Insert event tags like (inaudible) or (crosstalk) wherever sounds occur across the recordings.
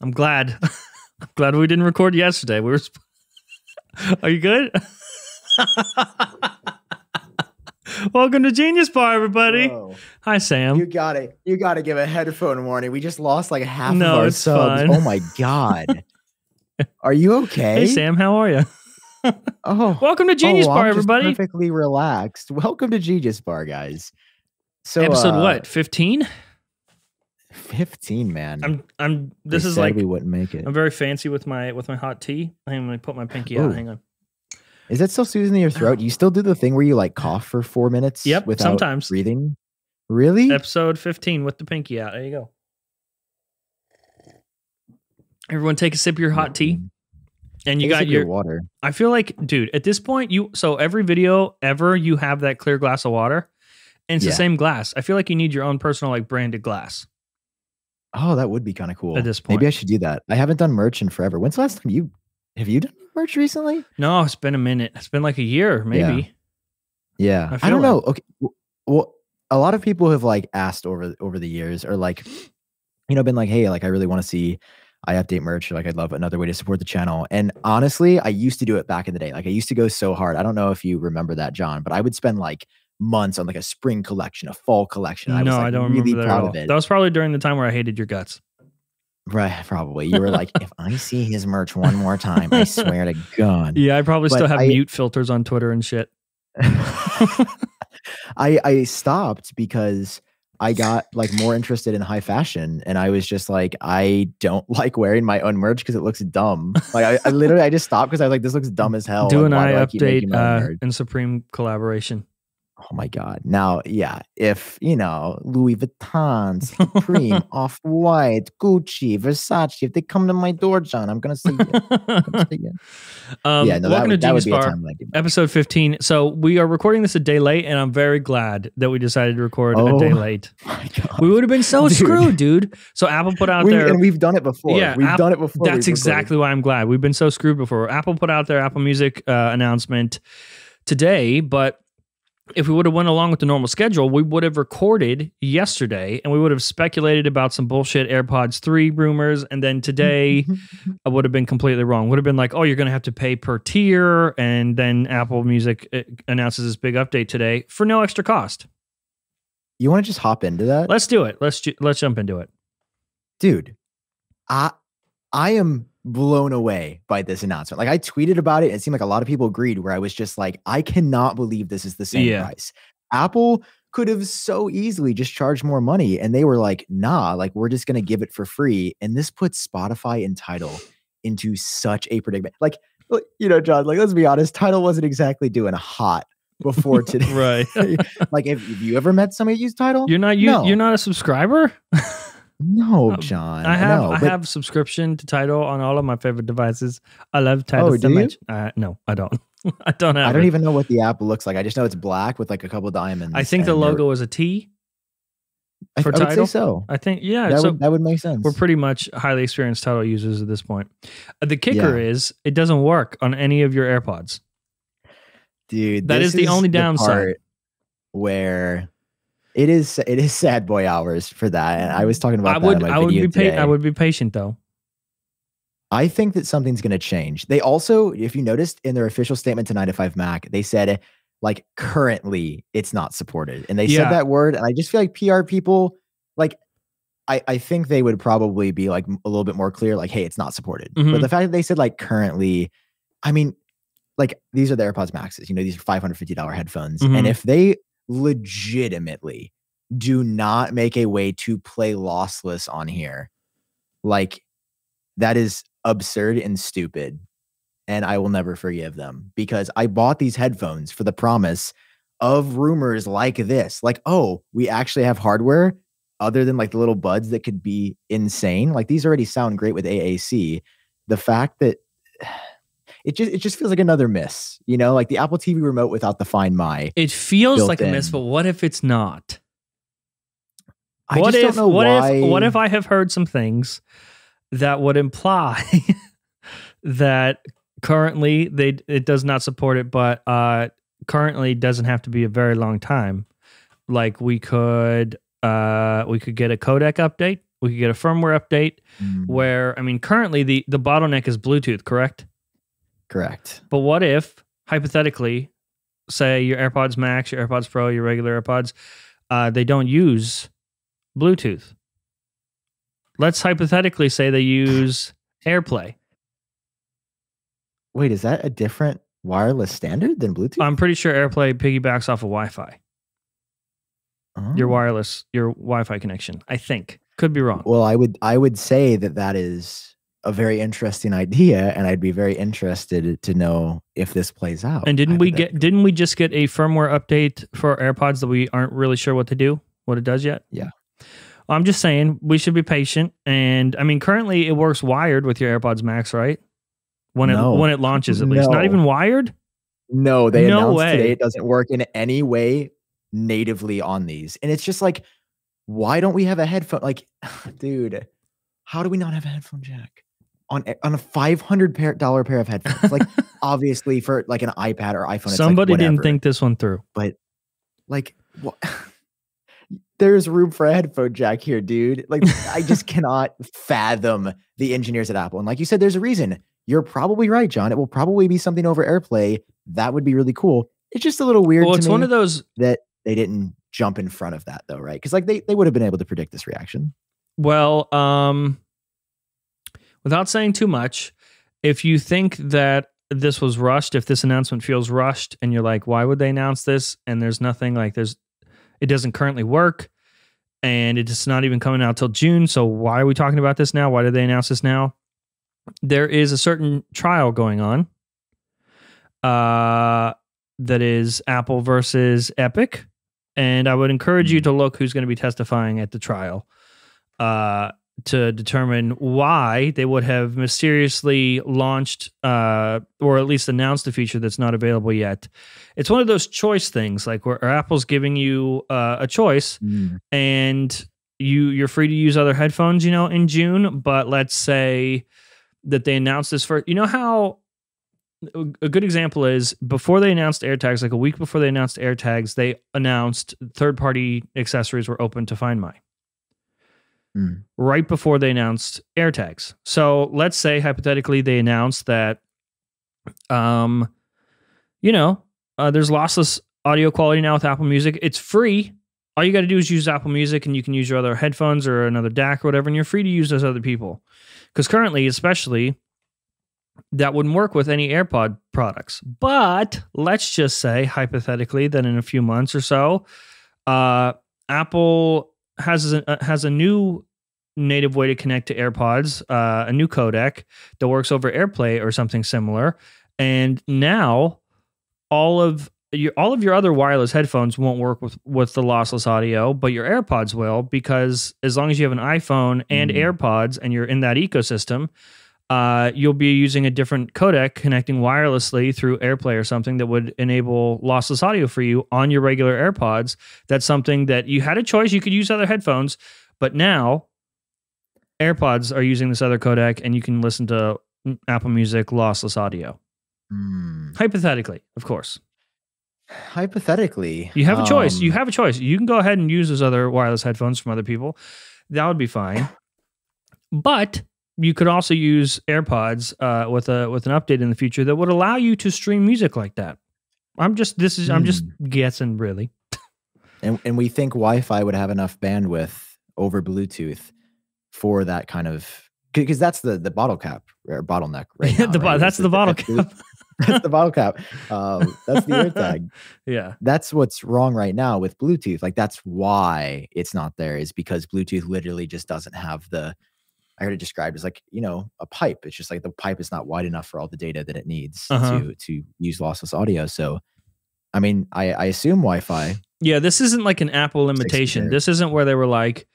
I'm glad. (laughs) I'm glad we didn't record yesterday. We were. Sp- (laughs) Are you good? (laughs) Welcome to Genius Bar, everybody. Whoa. Hi, Sam. You gotta, you gotta give a headphone warning. We just lost like half No, of our subs. fine. Oh my god. Are you okay? hey, Sam. How are you? Oh, Welcome to Genius oh, Bar, I'm everybody. Perfectly relaxed. Welcome to Genius Bar, guys. So Episode uh, what? 15. Man. I'm. I'm. They This is like. we wouldn't make it. I'm very fancy with my with my hot tea. I'm gonna put my pinky out. Oh. Hang on. Is that still soothing your throat? You still do the thing where you like cough for four minutes? Yep, Without sometimes. breathing. Really? Episode 15 with the pinky out. There you go. Everyone, take a sip of your hot tea, mm-hmm. and you Take got your water. I feel like, dude, at this point, you so every video ever you have that clear glass of water, and it's Yeah. the same glass. I feel like you need your own personal like branded glass. Oh, that would be kind of cool. At this point. maybe I should do that. I haven't done merch in forever. When's the last time you have you done merch recently? No, it's been a minute. It's been like a year, maybe. Yeah, I I, don't like- know. Okay, well, a lot of people have like asked over over the years, or like, you know, been like, hey, like I really want to see iUpdate merch. Like, I'd love another way to support the channel. And honestly, I used to do it back in the day. Like, I used to go so hard. I don't know if you remember that, Jon, but I would spend like months on like a spring collection, a fall collection. I was no, like, I don't really remember that at proud of it. That was probably during the time where I hated your guts. right? Probably. You were like, if I see his merch one more time, I (laughs) swear to God. Yeah, I probably still have I- mute filters on Twitter and shit. (laughs) I I stopped because I got like more interested in high fashion and I was just like I don't (laughs) like wearing my own merch because it looks dumb. Like I, I literally I just stopped because I was like this looks dumb as hell. Do like, an I iUpdate uh, and Supreme collaboration. Oh my god. Now, yeah, if you know Louis Vuitton, Supreme, (laughs) Off White, Gucci, Versace, if they come to my door, Jon, I'm gonna see you. I'm gonna say yes. (laughs) um, yeah, no, that, welcome would, to that would Genius be a Bar. time when I do merch. episode 15 so we are recording this a day late and i'm very glad that we decided to record a day Oh late (laughs) My God. we would have been so Dude. screwed dude so apple put out We- there and we've done it before. Yeah, we've done it before. that's exactly why i'm glad we've been so screwed before apple put out their apple music uh, announcement today but if we would have went along with the normal schedule we would have recorded yesterday and we would have speculated about some bullshit airpods 3 rumors and then today (laughs) I would have been completely wrong. Would have been like, oh, you're going to have to pay per tier, and then Apple Music uh, announces this big update today for no extra cost. You want to just hop into that? Let's do it. Let's ju- let's jump into it. dude i i am blown away by this announcement like i tweeted about it it seemed like a lot of people agreed where i was just like i cannot believe this is the same Yeah. price apple could have so easily just charged more money and they were like nah like we're just going to give it for free and this puts spotify and tidal into such a predicament like uh, you know jon like let's be honest tidal wasn't exactly doing hot before (laughs) today Right. (laughs) like if, have you ever met somebody use tidal You're not you. No. You're not a subscriber. (laughs) no Um, jon I have know, I but- have subscription to Tidal on all of my favorite devices. I love Tidal Oh, so do you? much. Uh, no, I don't. (laughs) I don't have. I don't it. even know what the app looks like. I just know it's black with like a couple diamonds. I think the they're- logo is a T. I, for I would say so. I think yeah. that so would that would make sense. We're pretty much highly experienced tidal users at this point. Uh, the kicker Yeah. is it doesn't work on any of your AirPods. dude. that is the only downside. Where it is, it is sad boy hours for that. And I was talking about I that would in my I would be pa- today. I would be patient though. I think that something's going to change. They also, if you noticed in their official statement to 9to5Mac, they said like currently it's not supported. And they Yeah. said that word. And I just feel like PR people, like, I, I think they would probably be like a little bit more clear, like, hey, it's not supported. Mhm. But the fact that they said like currently, I mean, like these are the AirPods Maxes, you know, these are $550 headphones. Mhm. And if they legitimately do not make a way to play lossless on here, like that is absurd and stupid. And I will never forgive them because I bought these headphones for the promise of rumors like this. Like, oh, we actually have hardware other than like the little buds that could be insane. Like these already sound great with AAC. The fact that (sighs) it just it just feels like another miss, you know, like the Apple TV remote without the Find My. It feels like a miss, but what if it's not? I what just if don't know what why. if what if I have heard some things that would imply (laughs) that currently they it does not support it, but uh currently doesn't have to be a very long time. Like we could uh we could get a codec update We could get a firmware update Mm, where I mean currently the the bottleneck is Bluetooth, correct? Correct. But what if hypothetically, say your AirPods Max, your AirPods Pro, your regular AirPods, uh, they don't use Bluetooth. Let's hypothetically say they use AirPlay. Wait, is that a different wireless standard than Bluetooth? I'm pretty sure AirPlay piggybacks off of Wi-Fi. Your Oh. wireless, your Wi-Fi connection. I think could be wrong. Well, I would I would say that that is a very interesting idea, and I'd be very interested to know if this plays out. And didn't we get? Didn't we just get a firmware update for AirPods that we aren't really sure what to do, what it does yet? Yeah. I'm just saying we should be patient. And I mean, currently it works wired with your AirPods Max, right? When No. it when it launches, at least not even wired. No, they No announced way. today it doesn't work in any way natively on these, and it's just like, why don't we have a headphone? Like, (sighs) dude, how do we not have a headphone jack on a- on a five hundred pair dollar pair of headphones? Like, (laughs) obviously for like an iPad or iPhone, it's like, Somebody didn't think this one through. But like what (laughs) there's room for a headphone jack here dude. Like i just (laughs) cannot fathom the engineers at apple. And like you said there's a reason. You're probably right jon. It will probably be something over airplay. That would be really cool. It's just a little weird Well, to it's me one of those. that they didn't jump in front of that though right? Because like they, they would have been able to predict this reaction. Well, um, without saying too much, if you think that this was rushed, if this announcement feels rushed, and you're like, why would they announce this? And there's nothing like there's, it doesn't currently work, and it's not even coming out till June. So why are we talking about this now? Why did they announce this now? There is a certain trial going on. Uh, that is Apple versus Epic, and I would encourage you to look who's going to be testifying at the trial uh, to determine why they would have mysteriously launched uh, or at least announced a feature that's not available yet. It's one of those choice things, like where Apple's giving you uh, a choice and you you're free to use other headphones, you know, in June. But let's say that they announced this for you know how a good example is before they announced AirTags, like a week before they announced AirTags, they announced third party accessories were open to Find My Mm. right before they announced AirTags. So let's say hypothetically they announced that, um, you know, uh, there's lossless audio quality now with Apple Music. It's free. All you got to do is use Apple Music, and you can use your other headphones or another DAC or whatever, and you're free to use those other people. Because currently, especially, that wouldn't work with any AirPod products. But let's just say hypothetically that in a few months or so, uh, Apple has a, uh, has a new native way to connect to AirPods, uh, a new codec that works over AirPlay or something similar, and now all of your all of your other wireless headphones won't work with with the lossless audio, but your AirPods will because as long as you have an iPhone and Mm. AirPods and you're in that ecosystem, uh, you'll be using a different codec connecting wirelessly through AirPlay or something that would enable lossless audio for you on your regular AirPods. That's something that you had a choice. You could use other headphones, but now AirPods are using this other codec and you can listen to Apple Music lossless audio. Mm. Hypothetically, of course. hypothetically You have a choice. You um, have a choice. You can go ahead and use those other wireless headphones from other people. That would be fine. (sighs) But you could also use AirPods uh, with a with an update in the future that would allow you to stream music like that. I'm just this is I'm just guessing really. and, and we think Wi-Fi would have enough bandwidth over Bluetooth for that kind of because that's the the bottle cap or bottleneck right (laughs) now, bo- right? that's Is the bottle that's cap. (laughs) that's the bottle cap. (laughs) Um, that's the AirTag. Yeah. That's what's wrong right now with Bluetooth. Like that's why it's not there is because Bluetooth literally just doesn't have the. I heard it described as like you know a pipe. It's just like the pipe is not wide enough for all the data that it needs Uh-huh. to to use lossless audio. So, I mean, I I assume Wi-Fi. Yeah, this isn't like an Apple limitation. This isn't where they were like,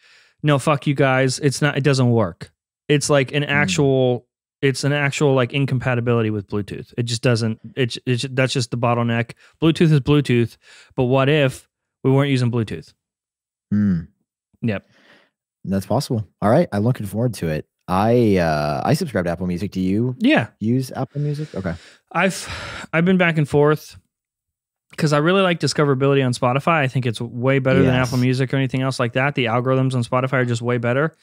"No, fuck you guys. It's not. It doesn't work." It's like an actual. It's an actual like incompatibility with Bluetooth. It just doesn't. It's it's that's just the bottleneck. Bluetooth is Bluetooth, but what if we weren't using Bluetooth? Hmm. Yep. That's possible. All right, I'm looking forward to it. I uh I subscribe to Apple Music. Do you Yeah, use Apple Music? Okay. I've I've been back and forth because I really like discoverability on Spotify. I think it's way better than Apple Music or anything else like that. The algorithms on Spotify are just way better.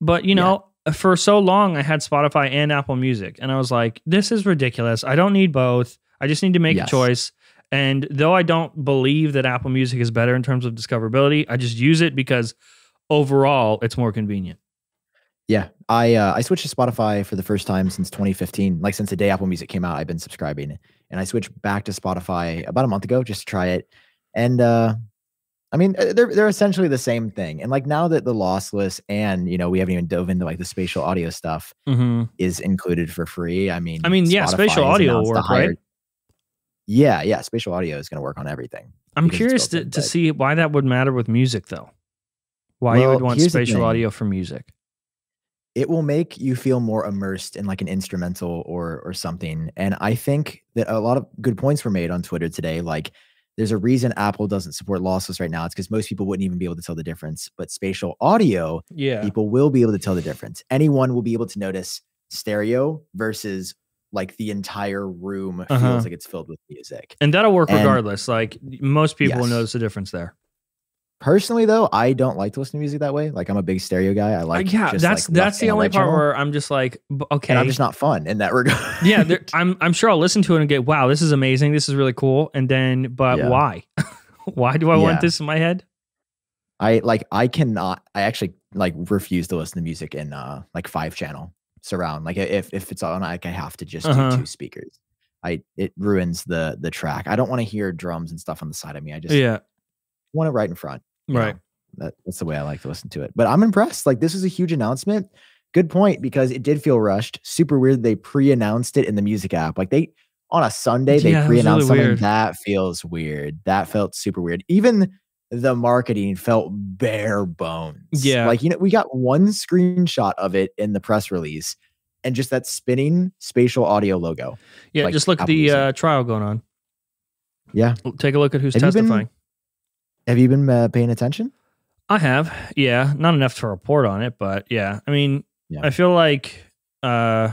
But you know, for so long I had Spotify and Apple Music, and I was like, this is ridiculous. I don't need both. I just need to make Yes. a choice. And though I don't believe that Apple Music is better in terms of discoverability, I just use it because overall it's more convenient. Yeah, I uh, I switched to Spotify for the first time since 2015. Like since the day Apple Music came out, I've been subscribing, and I switched back to Spotify about a month ago just to try it. And uh, I mean, uh, they're they're essentially the same thing. And like now that the lossless and you know we haven't even dove into like the spatial audio stuff Mm-hmm. is included for free. I mean, I mean, yeah, spatial audio will work, right? Yeah, yeah, spatial audio is going to work on everything. I'm curious to, to see why that would matter with music, though. Why you would want spatial audio for music? it will make you feel more immersed in like an instrumental or or something and i think that a lot of good points were made on twitter today like there's a reason apple doesn't support lossless right now it's because most people wouldn't even be able to tell the difference but spatial audio Yeah. people will be able to tell the difference anyone will be able to notice stereo versus like the entire room Uh-huh. feels like it's filled with music And that'll work And- regardless. Like most people will notice the difference there. Personally though i don't like to listen to music that way like i'm a big stereo guy i Uh, like yeah, just, that's like, that's the only part where I'm just like, okay, and i'm just not fun in that (laughs) regard yeah, there, I'm I'm sure I'll listen to it and get, wow, this is amazing, this is really cool, and then, but Yeah. why? (laughs) why do I Yeah. want this in my head? I like I cannot I actually like refuse to listen to music in uh like five channel surround. Like if if it's on like I have to just Uh-huh. do two speakers. I it ruins the the track. I don't want to hear drums and stuff on the side of me. I just Yeah, want it right in front. Right. know? That, that's the way I like to listen to it. But I'm impressed. Like this is a huge announcement. Good point because it did feel rushed. Super weird. They pre-announced it in the music app. Like they on a Sunday they Yeah, was really pre-announced something weird. that feels weird. That felt super weird. Even the marketing felt bare bones. Yeah. Like you know we got one screenshot of it in the press release and just that spinning spatial audio logo. Yeah, like just look at the uh, trial going on. Yeah. Take a look at who's Have testifying. Have you been uh, paying attention? I have, yeah, not enough to report on it, but yeah, I mean, Yeah. I feel like uh,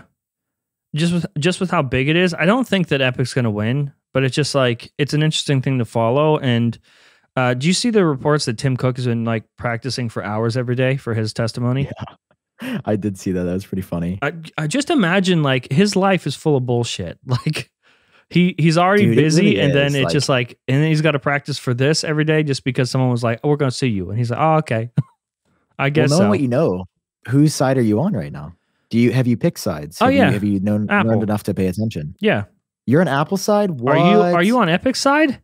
just with just with how big it is, I don't think that Epic's going to win, but it's just like it's an interesting thing to follow. And uh, do you see the reports that Tim Cook has been like practicing for hours every day for his testimony? (laughs) I did see that. That was pretty funny. I, I just imagine like his life is full of bullshit. (laughs) Like he he's already Dude, busy, really and then it's like- just like, and then he's got to practice for this every day just because someone was like, "Oh, we're going to see you," and he's like, "Oh, okay." (laughs) I guess. Well, knowing so. what you know, whose side are you on right now? Do you have you picked sides? Oh, Have you- yeah. have you known Apple. learned enough to pay attention? yeah. You're on Apple side. What? Are you are you on Epic side?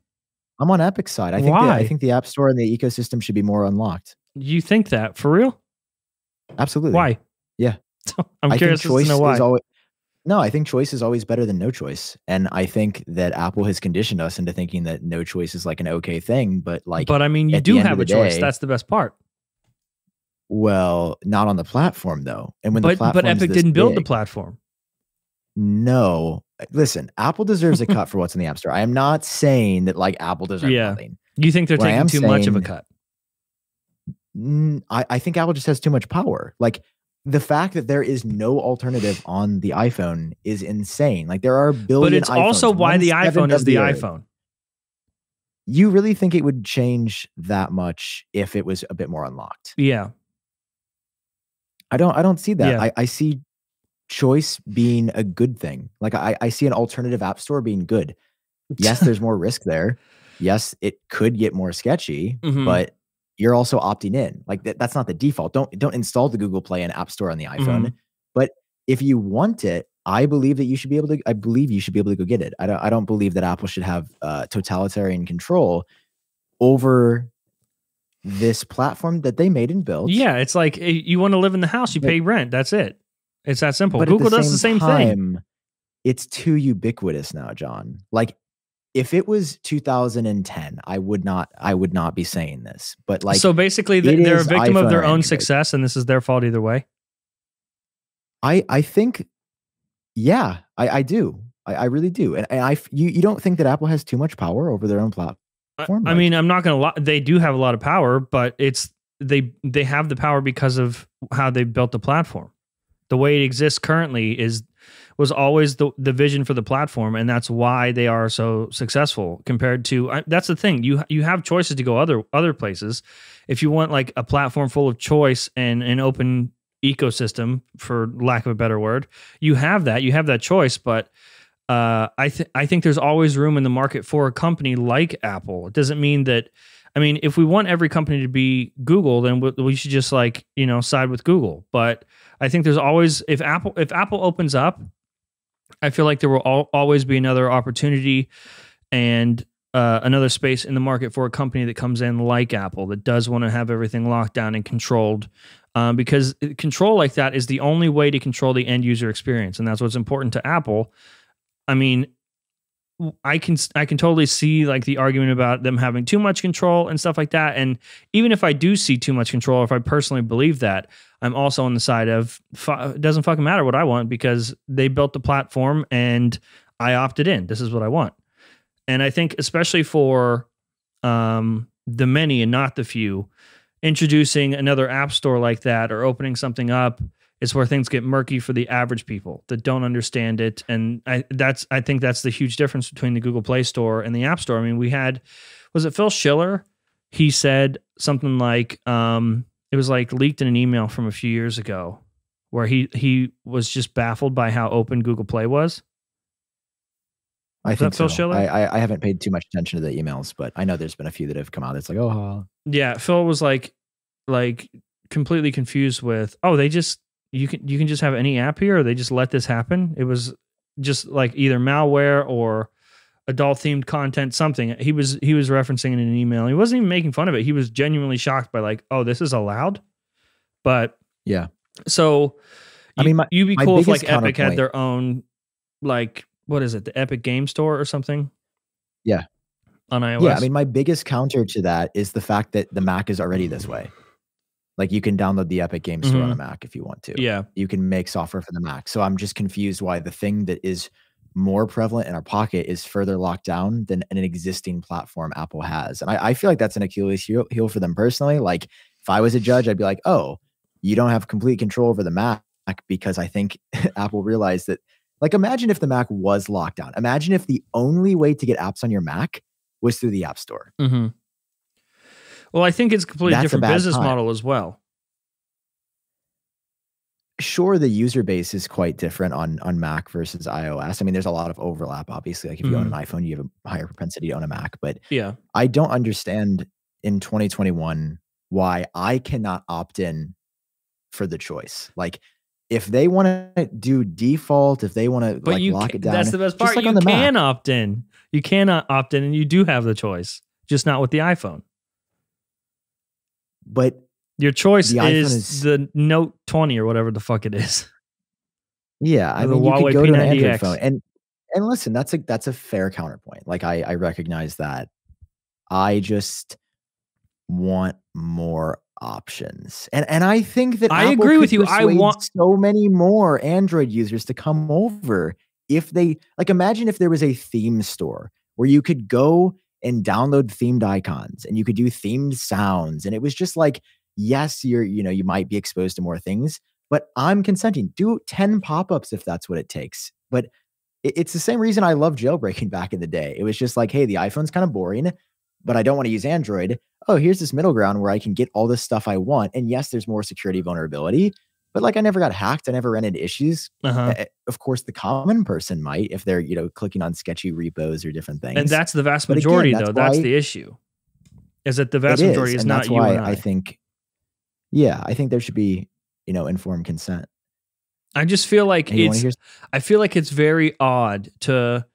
I'm on Epic side. I think the, I think the App Store and the ecosystem should be more unlocked. You think that for real? Absolutely. Why? Yeah. (laughs) I'm I curious to know why. always. No, I think choice is always better than no choice, and I think that Apple has conditioned us into thinking that no choice is like an okay thing. But like, but I mean, you do have a the choice. That's the best part. well, not on the platform though. And when the But but Epic didn't build the platform. No, uh, listen, Apple deserves a (laughs) cut for what's in the App Store. I am not saying that like Apple deserves Yeah. nothing. You think they're What taking too much of a cut? I, I think Apple just has too much power. Like the fact that there is no alternative on the iPhone is insane. Like there are a billion. But it's also iPhones, why the iPhone is the iPhone. You really think it would change that much if it was a bit more unlocked? Yeah. I don't. I don't see that. Yeah. I, I see choice being a good thing. Like I, I see an alternative app store being good. (laughs) Yes, there's more risk there. Yes, it could get more sketchy, Mhm. but you're also opting in. Like that, that's not the default. Don't don't install the Google Play and App Store on the iPhone. Mm-hmm. But if you want it, I believe that you should be able to. I believe you should be able to go get it. I don't. I don't believe that Apple should have uh, totalitarian control over this platform that they made and built. Yeah, it's like eh, you want to live in the house, you But- pay rent. That's it. It's that simple. Google does the same thing. It's too ubiquitous now, Jon. Like if it was 2010, I would not I would not be saying this. But like so basically, they're a victim of their own Android. success, and this is their fault either way. I I think yeah, I I do. I, I really do. And, and I you you don't think that Apple has too much power over their own platform? I, I mean, I'm not gonna lie. They do have a lot of power, but it's they they have the power because of how they built the platform. The way it exists currently is was always the the vision for the platform, and that's why they are so successful compared to. I, that's the thing you you have choices to go other other places. If you want like a platform full of choice and an open ecosystem, for lack of a better word. You have that, you have that choice, but uh, I th- I think there's always room in the market for a company like Apple. It doesn't mean that. I mean, if we want every company to be Google, then we, we should just like you know side with Google. But I think there's always if Apple if Apple opens up, I feel like there will al- always be another opportunity and uh, another space in the market for a company that comes in like Apple that does want to have everything locked down and controlled. Um, because control like that is the only way to control the end user experience, and that's what's important to Apple. I mean, I can I can totally see like the argument about them having too much control and stuff like that. And even if I do see too much control, if I personally believe that, I'm also on the side of it doesn't fucking matter what I want because they built the platform and I opted in. This is what I want. And I think especially for um, the many and not the few, introducing another app store like that or opening something up is where things get murky for the average people that don't understand it. And I that's I think that's the huge difference between the Google Play Store and the App Store. I mean, we had was it Phil Schiller? He said something like um, it was like leaked in an email from a few years ago where he he was just baffled by how open Google Play was. I think Phil so. Schiller? I, I haven't paid too much attention to the emails, but I know there's been a few that have come out. It's like, oh, yeah. Phil was like, like completely confused with, oh, they just you can you can just have any app here, or they just let this happen. It was just like either malware or adult themed content, something. He was he was referencing in an email. He wasn't even making fun of it. He was genuinely shocked by like, oh, this is allowed. But yeah, so I mean, my, you'd be cool if like Epic had their own like what is it, the Epic Game Store or something? Yeah, on iOS. Yeah, I mean, my biggest counter to that is the fact that the Mac is already this way. Like you can download the Epic Game Store mm-hmm. on a Mac if you want to. Yeah. You can make software for the Mac. So I'm just confused why the thing that is more prevalent in our pocket is further locked down than an existing platform Apple has. And I, I feel like that's an Achilles heel, heel for them personally. Like if I was a judge, I'd be like, oh, you don't have complete control over the Mac because I think (laughs) Apple realized that. Like imagine if the Mac was locked down. Imagine if the only way to get apps on your Mac was through the App Store. Mm-hmm. Well, I think it's a completely That's different a business time. model as well. Sure, the user base is quite different on on Mac versus iOS. I mean, there's a lot of overlap. Obviously, like if you mm. own an mm-hmm. iPhone, you have a higher propensity to own a Mac. But yeah, I don't understand in 2021 why I cannot opt in for the choice. Like if they want to do default, if they want to like you lock it down, that's the best part. Like you can opt in. You cannot opt in, and you do have the choice, just not with the iPhone. But your choice is, is, the Note 20 or whatever the fuck it is. Yeah, I mean, you Huawei could go P90X. to an Android phone, and and listen, that's a that's a fair counterpoint. Like I I recognize that. I just want more options, and and I think that I Apple agree with you. I want so many more Android users to come over if they like. Imagine if there was a theme store where you could go and download themed icons and you could do themed sounds. And it was just like, yes, you're, you know, you might be exposed to more things, but I'm consenting. Do 10 pop ups if that's what it takes. But it's the same reason I love jailbreaking (laughs) back in the day. It was just like, hey, the iPhone's kind of boring, but I don't want to use Android. Oh, here's this middle ground where I can get all this stuff I want. And yes, there's more security vulnerability, but like I never got hacked. I never ran into issues. Uh-huh. Of course, the common person might if they're you know clicking on sketchy repos or different things. And that's the vast majority, again, that's though. Why, that's the issue. Is that the vast majority is, is not you and I. I think. Yeah, I think there should be you know informed consent. I just feel like it's. I feel like it's very odd to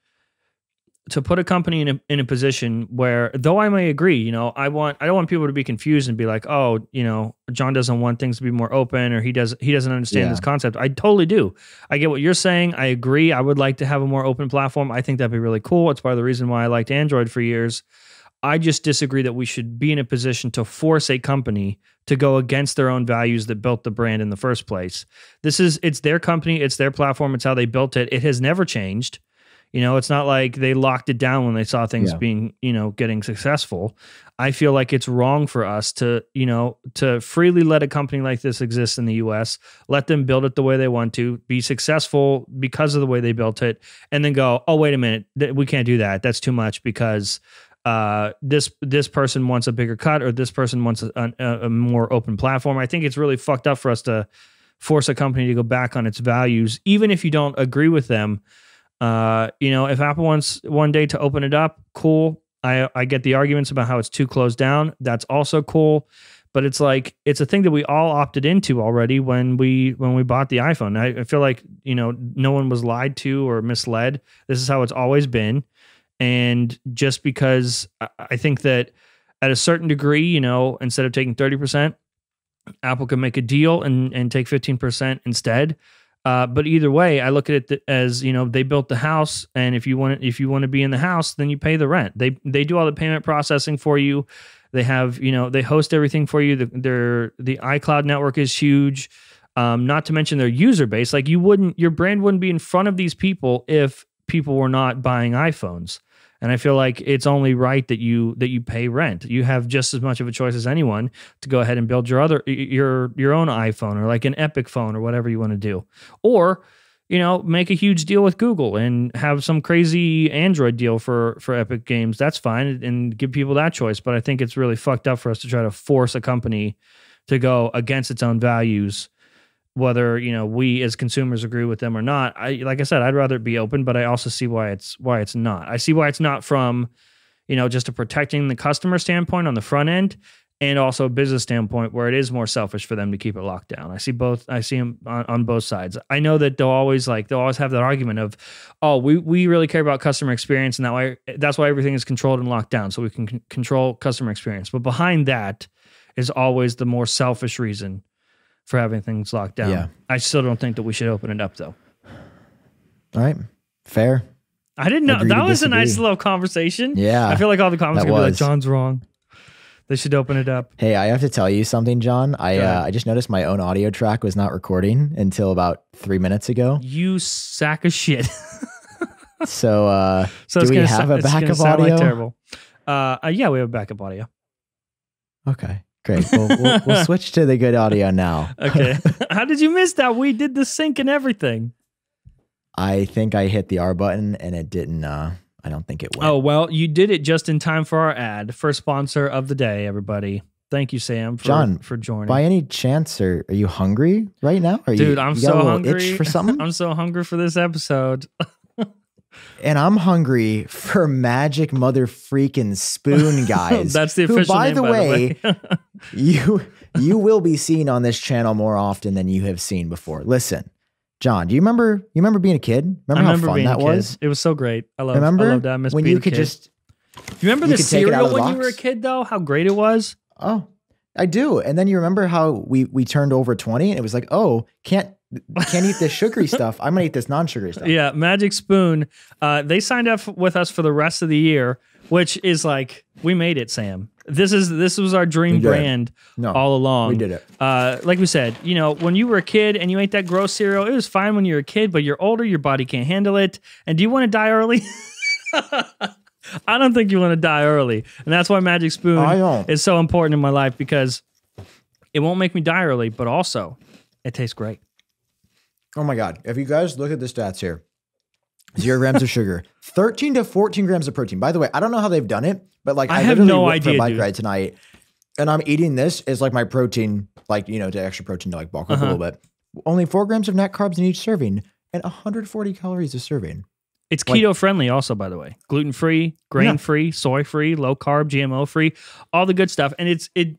to put a company in a, in a position where though I may agree, you know, I want I don't want people to be confused and be like, "Oh, you know, Jon doesn't want things to be more open or he does he doesn't understand yeah. this concept." I totally do. I get what you're saying. I agree. I would like to have a more open platform. I think that'd be really cool. It's part of the reason why I liked Android for years. I just disagree that we should be in a position to force a company to go against their own values that built the brand in the first place. This is it's their company, it's their platform, it's how they built it. It has never changed. You know, it's not like they locked it down when they saw things yeah. being, you know, getting successful. I feel like it's wrong for us to, you know, to freely let a company like this exist in the US, let them build it the way they want to, be successful because of the way they built it, and then go, oh, wait a minute, we can't do that. That's too much because uh, this this person wants a bigger cut or this person wants a, a, a more open platform. I think it's really fucked up for us to force a company to go back on its values, even if you don't agree with them. Uh, you know, if Apple wants one day to open it up, cool. I I get the arguments about how it's too closed down. That's also cool. But it's like it's a thing that we all opted into already when we when we bought the iPhone. I, I feel like you know no one was lied to or misled. This is how it's always been. And just because I- I think that at a certain degree, you know, instead of taking 30%, Apple can make a deal and, and take 15% instead. Uh, but either way, I look at it as you know they built the house, and if you want if you want to be in the house, then you pay the rent. They they do all the payment processing for you. They have you know they host everything for you. The, their the iCloud network is huge. Um, not to mention their user base. Like you wouldn't your brand wouldn't be in front of these people if people were not buying iPhones. And I feel like it's only right that you that you pay rent. You have just as much of a choice as anyone to go ahead and build your other your your own iPhone or like an Epic phone or whatever you want to do. Or, you know, make a huge deal with Google and have some crazy Android deal for for Epic Games. That's fine and give people that choice, but I think it's really fucked up for us to try to force a company to go against its own values whether you know we as consumers agree with them or not. I like i said i'd rather it be open but i also see why it's why it's not. I see why it's not from you know just a protecting the customer standpoint on the front end and also a business standpoint where it is more selfish for them to keep it locked down. I see both i see them on, on both sides. I know that they'll always like they'll always have that argument of oh we, we really care about customer experience and that way that's why everything is controlled and locked down so we can c- control customer experience. But behind that is always the more selfish reason for having things locked down. Yeah. I still don't think that we should open it up though. All right. Fair. I didn't know Agree that was a nice little conversation. Yeah. I feel like all the comments are gonna be like. Jon's wrong. They should open it up. Hey, I have to tell you something, Jon. I uh, I just noticed my own audio track was not recording until about three minutes ago. You sack of shit. (laughs) So uh, so Do we have sa- a backup sound like audio? terrible. Uh, uh, yeah, we have a backup audio. okay, great. We'll, we'll, we'll (laughs) switch to the good audio now. Okay. (laughs) How did you miss that? We did the sync and everything. I think I hit the R button and it didn't. Uh, I don't think it went. Oh well, you did it just in time for our ad. First sponsor of the day, everybody. Thank you, Sam, for, Jon, for joining. By any chance, are, are you hungry right now? Are Dude, you, I'm you so hungry for something? (laughs) I'm so hungry for this episode. And I'm hungry for magic mother freaking spoon (laughs) guys. That's the who, official by name, the by way, the way. (laughs) you you will be seen on this channel more often than you have seen before. Listen, Jon, do you remember you remember being a kid? Remember, how fun that was? It was so great. I love. remember I loved that. I miss when you could kid. just You remember you the could take it out cereal the when you were a kid, though? How great it was. oh, I do. And then you remember how we we turned over 20 and it was like, "Oh, can't can't eat this sugary (laughs) stuff. I'm to eat this non-sugary stuff." Yeah, Magic Spoon. Uh, they signed up with us for the rest of the year, which is like we made it, Sam. This is this was our dream brand No. all along. we did it. Uh, like we said, you know, when you were a kid and you ate that gross cereal, it was fine when you were a kid, but you're older, your body can't handle it. And do you want to die early? (laughs) I don't think you want to die early. And that's why Magic Spoon is so important in my life because it won't make me die early, but also it tastes great. Oh my God. If you guys look at the stats here, zero grams of sugar, (laughs) 13 to 14 grams of protein. By the way, I don't know how they've done it, but like I I, have no went for a idea, bike dude. ride tonight and I'm eating this as like my protein, like, you know, to extra protein to like bulk up Uh-huh. a little bit. Only four grams of net carbs in each serving and 140 calories a serving. It's Like- keto friendly, also, by the way. Gluten free, grain free, soy free, low carb, GMO free, all the good stuff. And it's, it,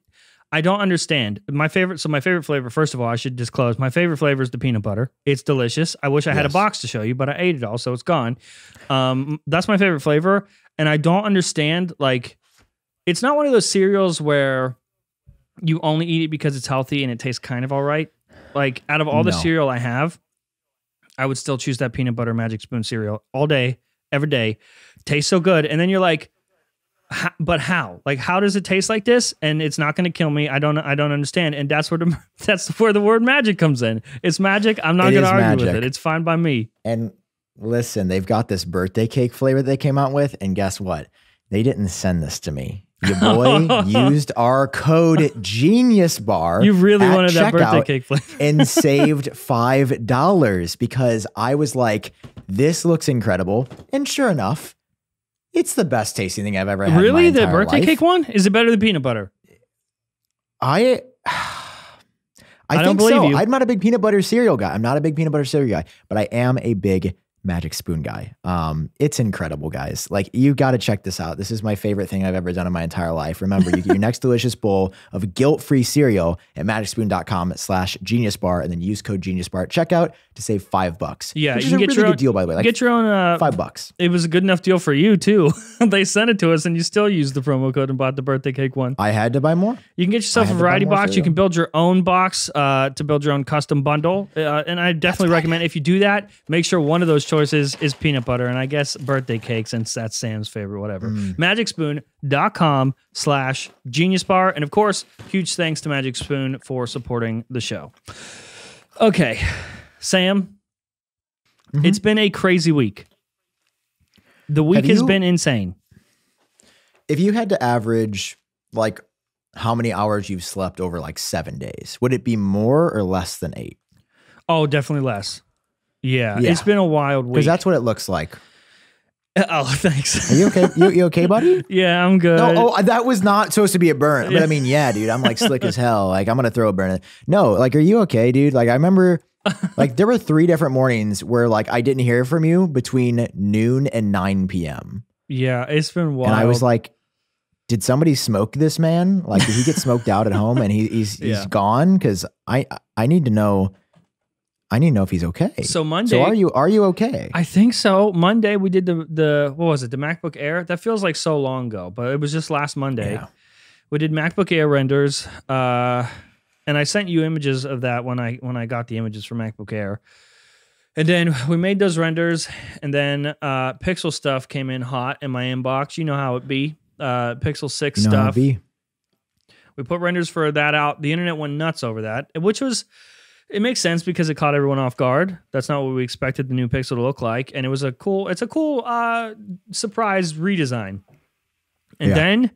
I don't understand. My favorite, so my favorite flavor, first of all, I should disclose my favorite flavor is the peanut butter. It's delicious. I wish I had a box to show you, but I ate it all, so it's gone. Um, that's my favorite flavor. And I don't understand, like, it's not one of those cereals where you only eat it because it's healthy and it tastes kind of all right. Like, out of all the cereal I have, I would still choose that peanut butter magic spoon cereal all day, every day. Tastes so good. And then you're like, "Ho- but how? Like, how does it taste like this? And it's not going to kill me. I don't. I don't understand. And that's where the (laughs) that's where the word magic comes in. It's magic. I'm not going to argue with it. It's fine by me. And listen, they've got this birthday cake flavor they came out with. And guess what? They didn't send this to me. Your (laughs) boy used our code Genius Bar. You really wanted that birthday cake flavor. (laughs) and saved five dollars because I was like, "This looks incredible," and sure enough, it's the best tasting thing I've ever had. in my really, the birthday life. cake one is it better than peanut butter? I (sighs) I, I don't think believe so. you. I'm not a big peanut butter cereal guy. I'm not a big peanut butter cereal guy, but I am a big Magic Spoon guy. Um, it's incredible, guys. Like you got to check this out. This is my favorite thing I've ever done in my entire life. Remember, you get your (laughs) next delicious bowl of guilt-free cereal at magicspoon.com/slash genius bar, and then use code genius bar at checkout to save five bucks. Yeah, which you is get really your good deal, by the way. Like Get your own. Uh, five bucks. it was a good enough deal for you too. (laughs) they sent it to us, and you still used the promo code and bought the birthday cake one. I had to buy more. You can get yourself a had to buy variety box. You can build your own box uh, to build your own custom bundle. Uh, and I definitely recommend if you do that, make sure one of those choices is peanut butter and I guess birthday cake since that's Sam's favorite, whatever. Mm. Magicspoon.com slash genius bar. And of course, huge thanks to Magic Spoon for supporting the show. Okay, Sam, Mhm. it's been a crazy week. The week Have has you- been insane. If you had to average like how many hours you've slept over like seven days, would it be more or less than eight? Oh, definitely less. Yeah, Yeah. it's been a wild week. Because that's what it looks like. (laughs) oh, thanks. Are you okay? You, you okay, buddy? (laughs) yeah, I'm good. No, oh, that was not supposed to be a burn. But I mean, yeah, dude, I'm like slick as (laughs) hell. Like, I'm gonna throw a burn. No, like, are you okay, dude? Like, I remember, like, there were three different mornings where like I didn't hear from you between noon and 9 p.m. Yeah, it's been wild. And I was like, did somebody smoke this man? Like, did he get smoked out at home and he, he's he's Yeah. gone? Because I I need to know. I need to know if he's okay. so Monday. So are you are you okay? I think so. Monday we did the the what was it? The MacBook Air. That feels like so long ago, but it was just last Monday. Yeah. We did MacBook Air renders, uh, and I sent you images of that when I when I got the images for MacBook Air. And then we made those renders, and then uh, Pixel stuff came in hot in my inbox. You know how it be. Uh, Pixel Six You know how it stuff. be? We put renders for that out. The internet went nuts over that, which was it makes sense because it caught everyone off guard. That's not what we expected the new Pixel to look like, and it was a cool. It's a cool uh, surprise redesign. And Yeah. then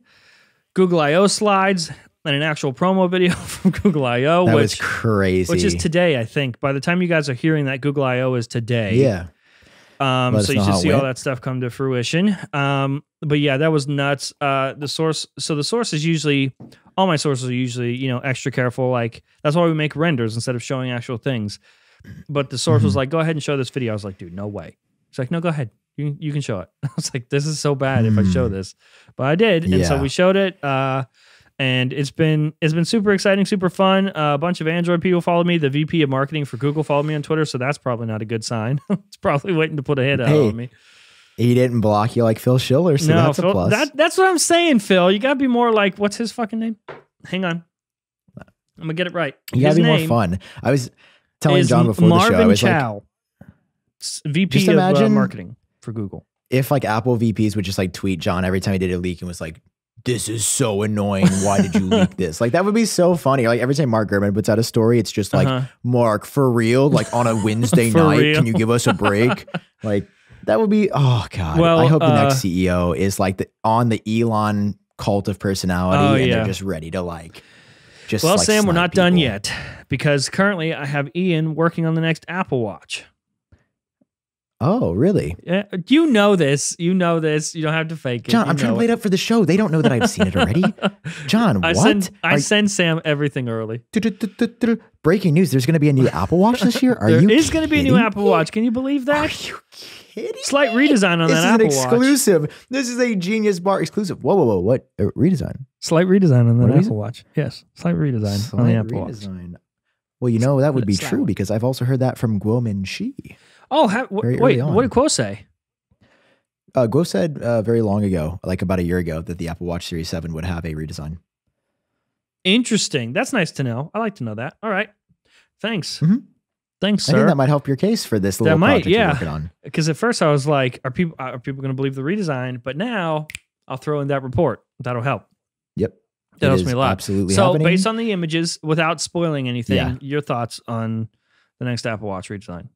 Google I/O slides and an actual promo video (laughs) from Google I/O, That was which crazy. which is today. I think by the time you guys are hearing that, Google I/O is today. yeah. Um, so you should see all that stuff come to fruition. Um, but yeah, that was nuts. Uh, the source, so the source is usually all my sources are usually you know extra careful. Like that's why we make renders instead of showing actual things. But the source was Mm-hmm. like, "Go ahead and show this video." I was like, "Dude, no way." It's like, "No, go ahead. You can, you can show it." (laughs) I was like, "This is so bad if I show Hmm. this," but I did, and so we showed it. Uh, and it's been it's been super exciting, super fun. Uh, a bunch of Android people followed me. The VP of marketing for Google followed me on Twitter, so that's probably not a good sign. (laughs) it's probably waiting to put a hit out Hey, on me. He didn't block you like Phil Schiller, so no, that's Phil, a plus. that that's what I'm saying, Phil. You gotta be more like what's his fucking name? Hang on, I'm gonna get it right. you gotta be more fun. I was telling Jon before Marvin the show, I was Chow, s- VP Just of uh, marketing for Google. if like Apple VPs would just like tweet Jon every time he did a leak and was like, "This is so annoying. Why did you leak (laughs) this?" Like that would be so funny. Like every time Mark Gurman puts out a story, it's just like, Uh-huh. "Mark, for real? Like on a (laughs) Wednesday night, real. can you give us a break?" (laughs) like that would be. Oh god. Well, I hope the uh, next CEO is like the on the Elon cult of personality, Oh, and yeah. they're just ready to like. Just Well, like, Sam, we're not done yet because currently I have Ian working on the next Apple Watch. Oh, really? Yeah, you know this. You know this. You don't have to fake it. Jon, You I'm trying to play it up for the show. They don't know that I've seen it already. (laughs) Jon, I what? send I Are- send Sam everything early. Breaking news: There's going to be a new Apple Watch this year. Are There you? is going to be a new Apple? Watch. Can you believe that? Are you kidding? Slight me? redesign on This that is an Apple Watch. exclusive. This is a Genius Bar exclusive. Whoa, whoa, whoa! What Uh, redesign? Slight redesign on that Apple Watch. Yes, slight redesign on Slight the Apple Watch. redesign. Well, you know that would be It's true because I've also heard that from Kuo Ming-Chi. Oh, ha- w- wait. early What did Kuo say? Uh, Kuo said uh, very long ago, like about a year ago, that the Apple Watch Series Seven would have a redesign. Interesting. That's nice to know. I like to know that. All right. Thanks. Mhm. Thanks, I think sir. that might help your case for this little might, project you're yeah. working on. Because at first I was like, "Are people are people going to believe the redesign?" But now I'll throw in that report. That'll help. Yep, That It helps me a lot. Absolutely. so, happening. based on the images, without spoiling anything, Yeah. your thoughts on the next Apple Watch redesign?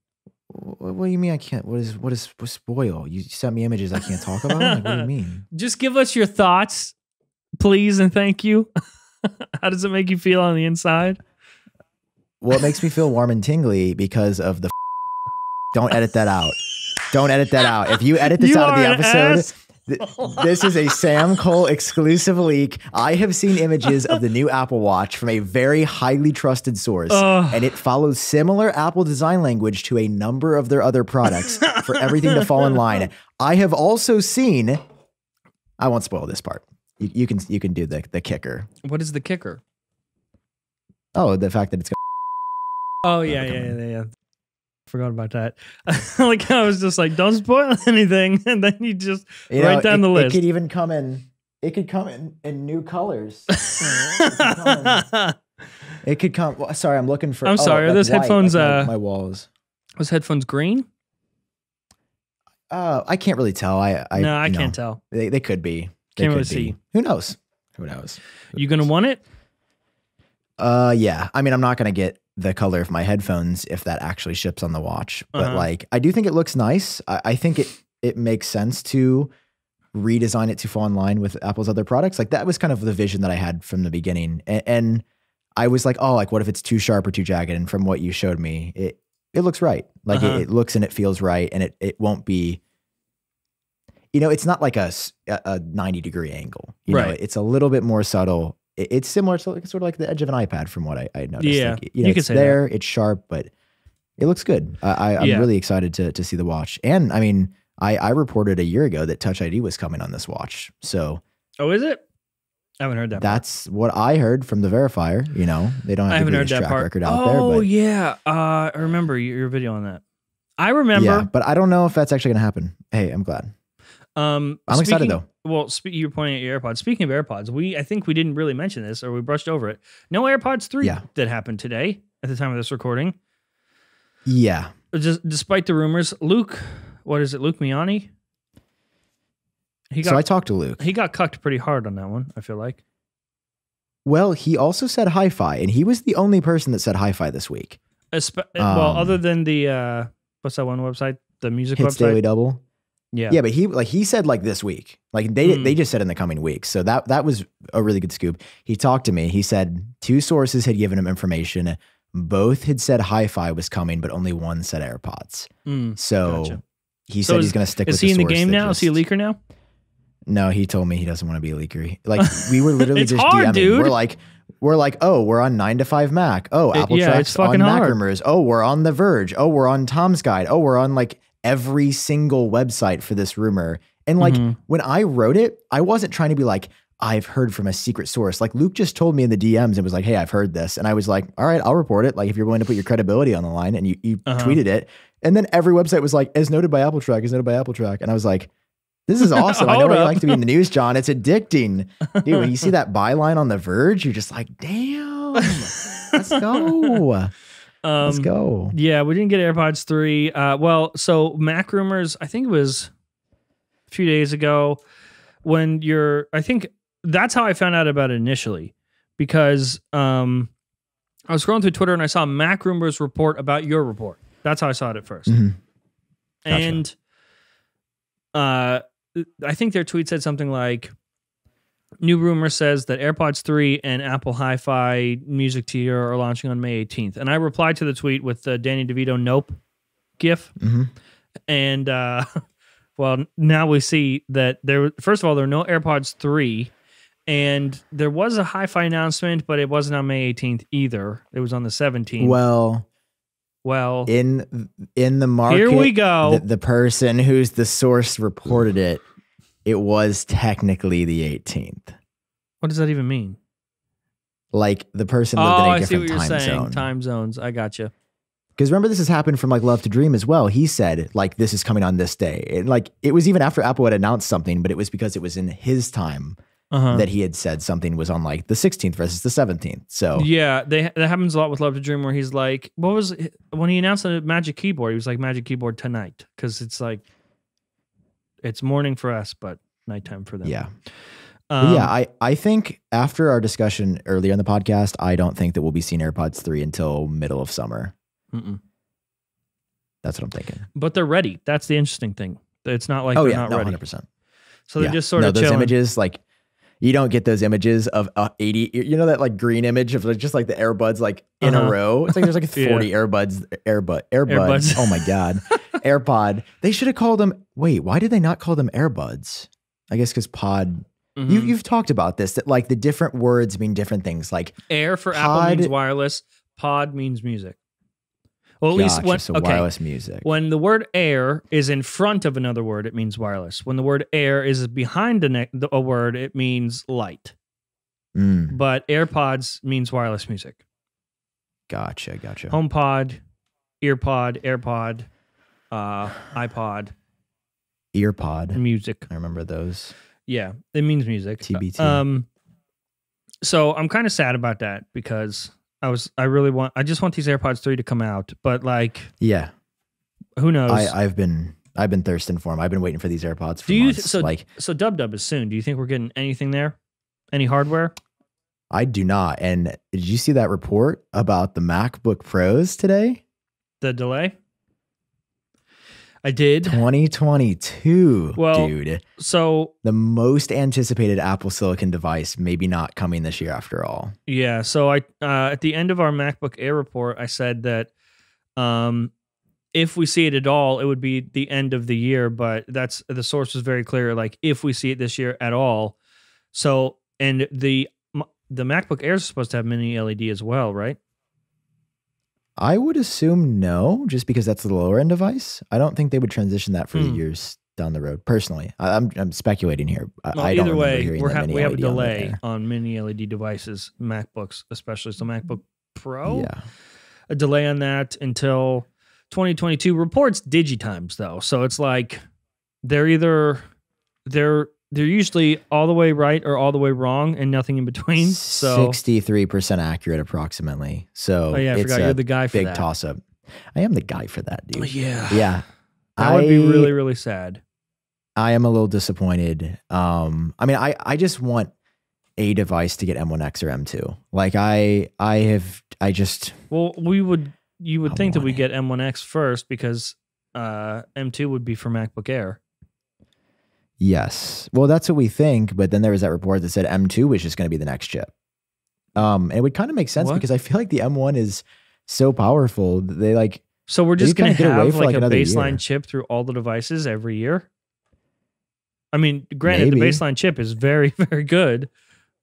What, what do you mean I can't? What is what is spoil? You sent me images I can't talk about. Like, what do you mean? (laughs) Just give us your thoughts, please, and thank you. (laughs) How does it make you feel on the inside? Well, it makes me feel warm and tingly because of the. Don't edit that out. Don't edit that out. If you edit this You out of the episode, (laughs) this is a Sam Kohl exclusive leak. I have seen images of the new (laughs) Apple Watch from a very highly trusted source, Ugh. and it follows similar Apple design language to a number of their other products for everything to fall in line. (laughs) I have also seen. I won't spoil this part. You, you can you can do the the kicker. What is the kicker? Oh, the fact that it's going. Oh, oh yeah, yeah, yeah, yeah. Forgot about that. (laughs) like I was just like, don't spoil (laughs) anything, and then you just you Write down it, the list. It could even come in. It could come in in new colors. (laughs) it, could come in- it could come. well, Sorry, I'm looking for. I'm oh, sorry, are those white, headphones, like my- uh, my walls. Was headphones green? Uh, I can't really tell. I, I no, I you know, can't tell. They, they could be. They Can't could really be. see. Who knows? Who knows? You gonna want it? Uh, yeah. I mean, I'm not gonna get the color of my headphones if that actually ships on the watch, but Uh-huh. like, I do think it looks nice. I, I think it it makes sense to redesign it to fall in line with Apple's other products. Like that was kind of the vision that I had from the beginning, and, and I was like, oh, like what if it's too sharp or too jagged? And from what you showed me, it it looks right. Like Uh-huh. it, it looks and it feels right, and it it won't be. You know, it's not like a a 90 degree angle. You know, Right. it's a little bit more subtle. It- it's similar to like, sort of like the edge of an iPad, from what I, I noticed. Yeah, like, you, know, you it's say that. there. It's sharp, but it looks good. I, I'm Yeah. really excited to to see the watch. And I mean, I, I reported a year ago that Touch ID was coming on this watch. So Oh, is it? I haven't heard that. part. that's what I heard from the verifier. You know, they don't have I haven't heard that track part. record out oh there, but yeah, uh, I remember your video on that. I remember. yeah, but I don't know if that's actually going to happen. Hey, I'm glad. Um, I'm excited, though. Well, spe- you were pointing at your AirPods. Speaking of AirPods, we I think we didn't really mention this, or we brushed over it. No AirPods three Yeah. that happened today at the time of this recording. Yeah, Just despite the rumors, Luke, what is it, Luke Miani? He so I talked to Luke. he got cucked pretty hard on that one. I feel like. Well, he also said hi-fi, and he was the only person that said hi-fi this week. Espe- well, Um, other than the uh, what's that one website? The music Hits website. Daily Double. Yeah. Yeah, but he like he said like this week. Like they Hmm. they just said in the coming weeks. So that that was a really good scoop. He talked to me. He said two sources had given him information. Both had said hi-fi was coming, but only one said AirPods. Mm, So Gotcha. he So said is- he's going to stick Is with he the in the game now? Is he a leaker now? No, he told me he doesn't want to be a leaker. Like (laughs) we were literally just hard, DMing. dude. We're like, we're like, oh, we're on nine to five Mac. Oh, It- Apple yeah, Tracks on Mac. Rumors. Oh, we're on The Verge. Oh, we're on Tom's Guide. Oh, we're on like every single website for this rumor. And like Mhm. when I wrote it, I wasn't trying to be like, I've heard from a secret source. Like Luke just told me in the DMs and was like, hey, I've heard this. And I was like, all right, I'll report it. Like if you're willing to put your credibility on the line and you, you Uh-huh. tweeted it. And then every website was like, as noted by Apple Track, as noted by Apple Track. And I was like, this is (laughs) awesome. I know what you like to be in the news, Jon. It's addicting. Dude, when you see (laughs) that byline on The Verge, you're just like, damn, let's go. (laughs) Um, Let's go. Yeah, we didn't get AirPods 3. Uh, well, so Mac rumors, I think it was a few days ago when you're, I think that's how I found out about it initially because um, I was scrolling through Twitter and I saw Mac rumors report about your report. That's how I saw it at 1st Mhm. Gotcha. And uh, I think their tweet said something like, New rumor says that AirPods 3 and Apple Hi Fi music tier are launching on May 18th. And I replied to the tweet with the Danny DeVito Nope GIF. Mhm. And uh, (laughs) well, now we see that there, first of all, there are no AirPods 3. And there was a hi fi announcement, but it wasn't on May 18th either. It was on the 17th. Well, well in in the market, here we go. the, the person who's the source reported it. It was technically the 18th. what does that even mean? Like the person Oh, lived in a I see different time saying. zone. Time zones. I got gotcha. You. Because remember, this has happened from like L0vetodream as well. He said like this is coming on this day. And, like it was even after Apple had announced something, but it was because it was in his time Uh-huh. that he had said something was on like the 16th versus the 17th. So Yeah, they that happens a lot with L0vetodream, where he's like, "What was it- when he announced the Magic Keyboard?" He was like, "Magic Keyboard tonight," because it's like it's morning for us, but nighttime for them. yeah, um, yeah. I I think after our discussion earlier in the podcast, I don't think that we'll be seeing AirPods three until middle of summer. mm-mm. That's what I'm thinking. but they're ready. That's the interesting thing. It's not like oh they're yeah, not no, ready. 100. percent So they're yeah. just sort no, of those chilling. images like. You don't get those images of uh, 80, you know, that like green image of like just like the earbuds like in Uh-huh. a row. It's like there's like (laughs) Yeah. 40 earbuds, airbud, airbuds. Airbuds. Oh my God. (laughs) AirPod. They should have called them. Wait, why did they not call them AirBuds? I guess because pod. You Mhm. you've talked about this that like the different words mean different things. Like Air for Apple means wireless. Pod means music. Well, at least when so okay, wireless music. when the word air is in front of another word, it means wireless. When the word air is behind a, ne- a word, it means light. Mm, But AirPods means wireless music. gotcha, gotcha. HomePod, EarPod, AirPod, uh, iPod, Earpod. music. I remember those. Yeah, it means music. TBT. Um, so I'm kind of sad about that because I was I really want I just want these AirPods three to come out, but like Yeah, who knows? I, I've been I've been thirsting for them. I've been waiting for these AirPods for Do you- months. so- like so Dub Dub is soon. Do you think we're getting anything there? Any hardware? I do not. And did you see that report about the MacBook Pros today? The delay? I did. 2022, Well- dude. So The most anticipated Apple Silicon device, maybe not coming this year after all. yeah, so I uh, at the end of our MacBook Air report, I said that um, if we see it at all, it would be the end of the year. But that's the source was very clear. Like if we see it this year at all, so and the the MacBook Air is supposed to have mini LED as well, right? I would assume no, just because that's the lower end device. I don't think they would transition that for Hmm. years down the road. Personally, I, I'm I'm speculating here. I, Well, I either way, we're ha- we have a LED on the delay Air. on mini LED devices, MacBooks especially. So MacBook Pro, Yeah, a delay on that until 2022. Reports Digitimes though, so it's like they're either they're they're usually all the way right or all the way wrong and nothing in between. So sixty-three percent accurate, approximately. So oh yeah, I it's forgot a you're the guy for big that. toss up. I am the guy for that, dude. Yeah, Yeah, that would be really really sad. I am a little disappointed. Um, I mean, I I just want a device to get M1X or M2. Like I I have I just Well, we would you would I think that we get M1X first because uh, M2 would be for MacBook Air. Yes. Well, that's what we think. But then there was that report that said M2 was just going to be the next chip. Um, and it would kind of make sense What? because I feel like the M1 is so powerful. that They like So we're just going to have like, like, a baseline year. chip through all the devices every year. I mean, granted, the baseline chip is very, (laughs) very good.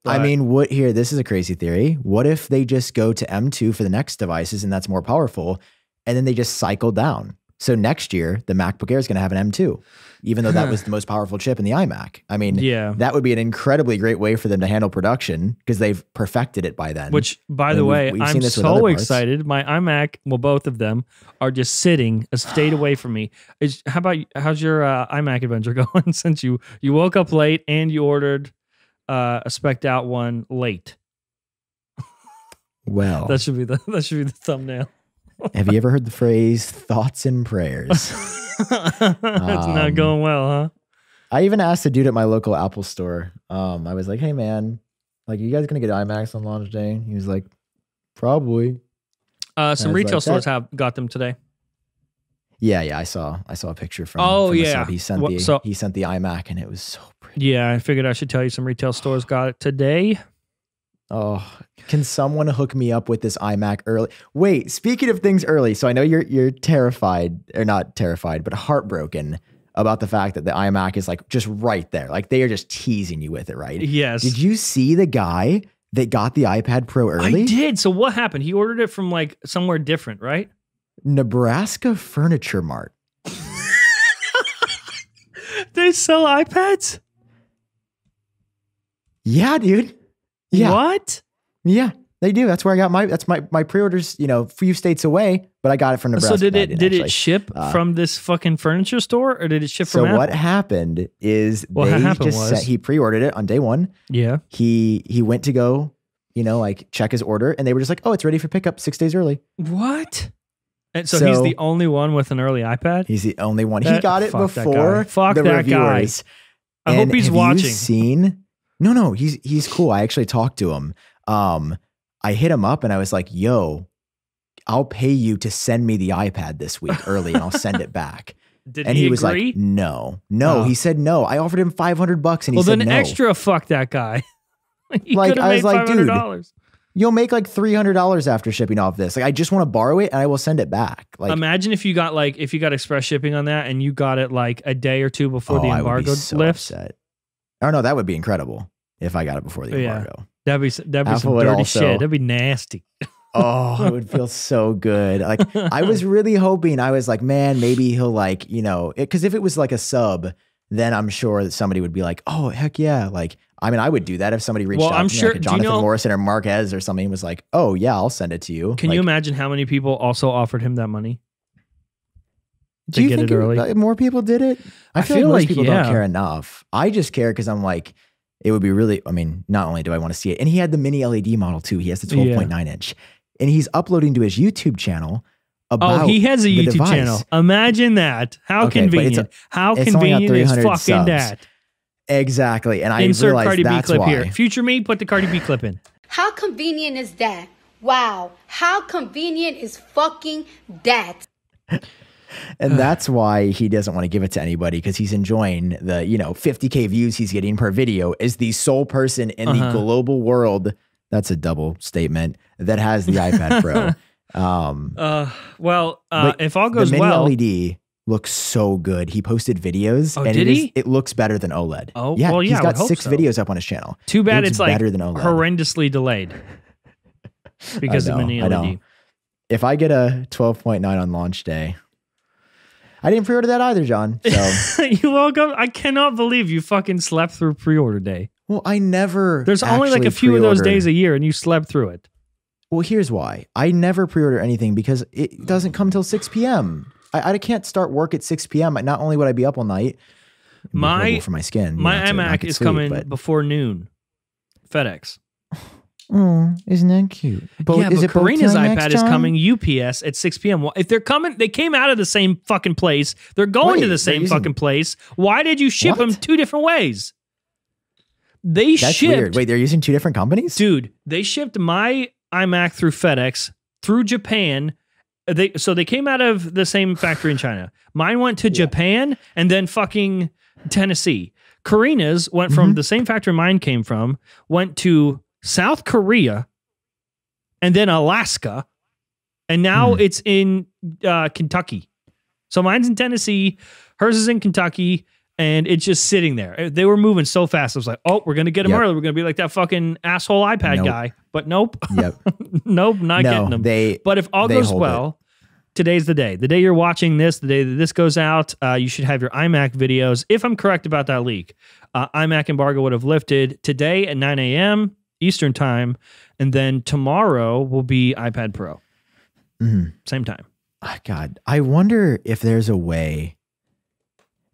I mean, what here? This is a crazy theory. What if they just go to M2 for the next devices and that's more powerful, and then they just cycle down? So next year, the MacBook Air is going to have an M2, even though that was the most powerful chip in the iMac. I mean, yeah. that would be an incredibly great way for them to handle production because they've perfected it by then. Which, by and the we've- way, we've I'm seen this with other so excited. My iMac, well, both of them are just sitting a state away from me. Is how about how's your uh, iMac adventure (laughs) going? Since you you woke up late and you ordered uh, a specked out one late. well, That should be the that should be the thumbnail. Have you ever heard the phrase "thoughts and prayers"? (laughs) it's not Um, going well, huh? I even asked a dude at my local Apple store. Um, I was like, "Hey, man, like, are you guys gonna get iMacs on launch day?" He was like, "Probably." Uh, some retail like, stores have got them today. Yeah, yeah, I saw I saw a picture from. Oh, from yeah. he sent the so- he sent the iMac and it was so pretty. Yeah, I figured I should tell you some retail stores got it today. Oh, can someone hook me up with this iMac early? Wait, speaking of things early, so I know you're you're terrified or not terrified, but heartbroken about the fact that the iMac is like just right there, like they are just teasing you with it, right? Yes. Did you see the guy that got the iPad Pro early? I did. So what happened? He ordered it from like somewhere different, right? Nebraska Furniture Mart. (laughs) they sell iPads? Yeah, dude. Yeah, What? yeah, they do. That's where I got my. That's my my pre-orders. You know, few states away, but I got it from Nebraska. so did it didn't actually. it ship Uh, from this fucking furniture store or did it ship So from what Apple? happened is What they happened just was- sent, he pre-ordered it on day one. Yeah. He he went to go, you know, like check his order, and they were just like, "Oh, it's ready for pickup six days early." What? And so, he's the only one with an early iPad? He's the only one. he got it that guy. before Fuck the that guy. reviewers. I hope he's have watching. You seen? No, no, he's he's cool. I actually talked to him. Um, I hit him up and I was like, "Yo, I'll pay you to send me the iPad this week early, and I'll send it back." (laughs) Did and he, he, was agree? like, "No, no." Oh. He said no. I offered him five hundred bucks, and he said. well, said then no. extra fuck that guy. (laughs) Like, I was like, dude, You'll make like three hundred dollars after shipping off this. Like, I just want to borrow it, and I will send it back. Like, Imagine if you got like if you got express shipping on that and you got it like a day or two before oh, the I would be embargo so lifts. upset. Oh no, that would be incredible if I got it before the Yeah. embargo. That'd be that'd be some dirty also- shit. That'd be nasty. (laughs) Oh, it would feel so good. Like (laughs) I was really hoping. I was like, man, maybe he'll like, you know, because if it was like a sub, then I'm sure that somebody would be like, oh heck yeah, like. I mean, I would do that if somebody reached Well, out I'm to me, sure- like a do you Jonathan know- Morrison or Marques or something was like, "Oh yeah, I'll send it to you." Can Like, you imagine how many people also offered him that money? Do you get think it early? like, more people did it? I I feel, feel like most like, people yeah. don't care enough. I just care because I'm like, it would be really. I mean, not only do I want to see it, and he had the mini LED model too. He has the 12.9 inch, and he's uploading to his YouTube channel. Oh, about Oh, he has a YouTube device. channel. Imagine that. How Okay, but it's a- convenient. How it's only got convenient is fucking subs. that? Exactly, and I Insert realized Cardi B clip why. here. Future me, put the Cardi B clip in. How convenient is that? Wow. How convenient is fucking that? And (sighs) that's why he doesn't want to give it to anybody because he's enjoying the, you know, 50K views he's getting per video as the sole person in Uh-huh. the global world. That's a double statement that has the iPad Pro. (laughs) Um, Uh, well, uh, if all goes the mini well, LED looks so good. He posted videos Oh, and did it, is- he? it looks better than OLED. Oh, yeah. well, yeah, He's got six so. videos up on his channel. too bad looks it's like better than OLED. horrendously delayed (laughs) because I of know, mini LED. If I get a 12.9 on launch day, I didn't pre-order that either, Jon. So, (laughs) you welcome. I cannot believe you fucking slept through pre-order day. well, I never. There's only like a few of those days a year, and you slept through it. Well, here's why. I never pre-order anything because it doesn't come till 6 p.m. I, I can't start work at 6 p.m. Not only would I be up all night, My- for my skin. My know, iMac is sleep, coming but- before noon. FedEx. Oh, isn't that cute? Bo- yeah, is but Karina's iPad is coming UPS at 6 p.m. Well, If they're coming, they came out of the same fucking place. They're going Wait, to the same fucking place. Why did you ship them two different ways? They That's shipped, weird. Wait, they're using two different companies? dude. They shipped my iMac through FedEx through Japan. They so they came out of the same factory in (sighs) China. Mine went to Japan and then fucking Tennessee. Karina's went from Mhm. the same factory mine came from, went to South Korea, and then Alaska, and now Hmm. it's in uh, Kentucky. So mine's in Tennessee, hers is in Kentucky, and it's just sitting there. They were moving so fast. I was like, oh, we're gonna get them Yep. early. We're gonna be like that fucking asshole iPad Nope. guy. But nope, Yep. (laughs) nope, not no, getting them. they. But if all goes hold it. well, today's the day. The day you're watching this, the day that this goes out, uh, you should have your iMac videos. If I'm correct about that leak, uh, iMac embargo would have lifted today at 9 a.m. Eastern time, and then tomorrow will be iPad Pro, Mhm. same time. Ah, God, I wonder if there's a way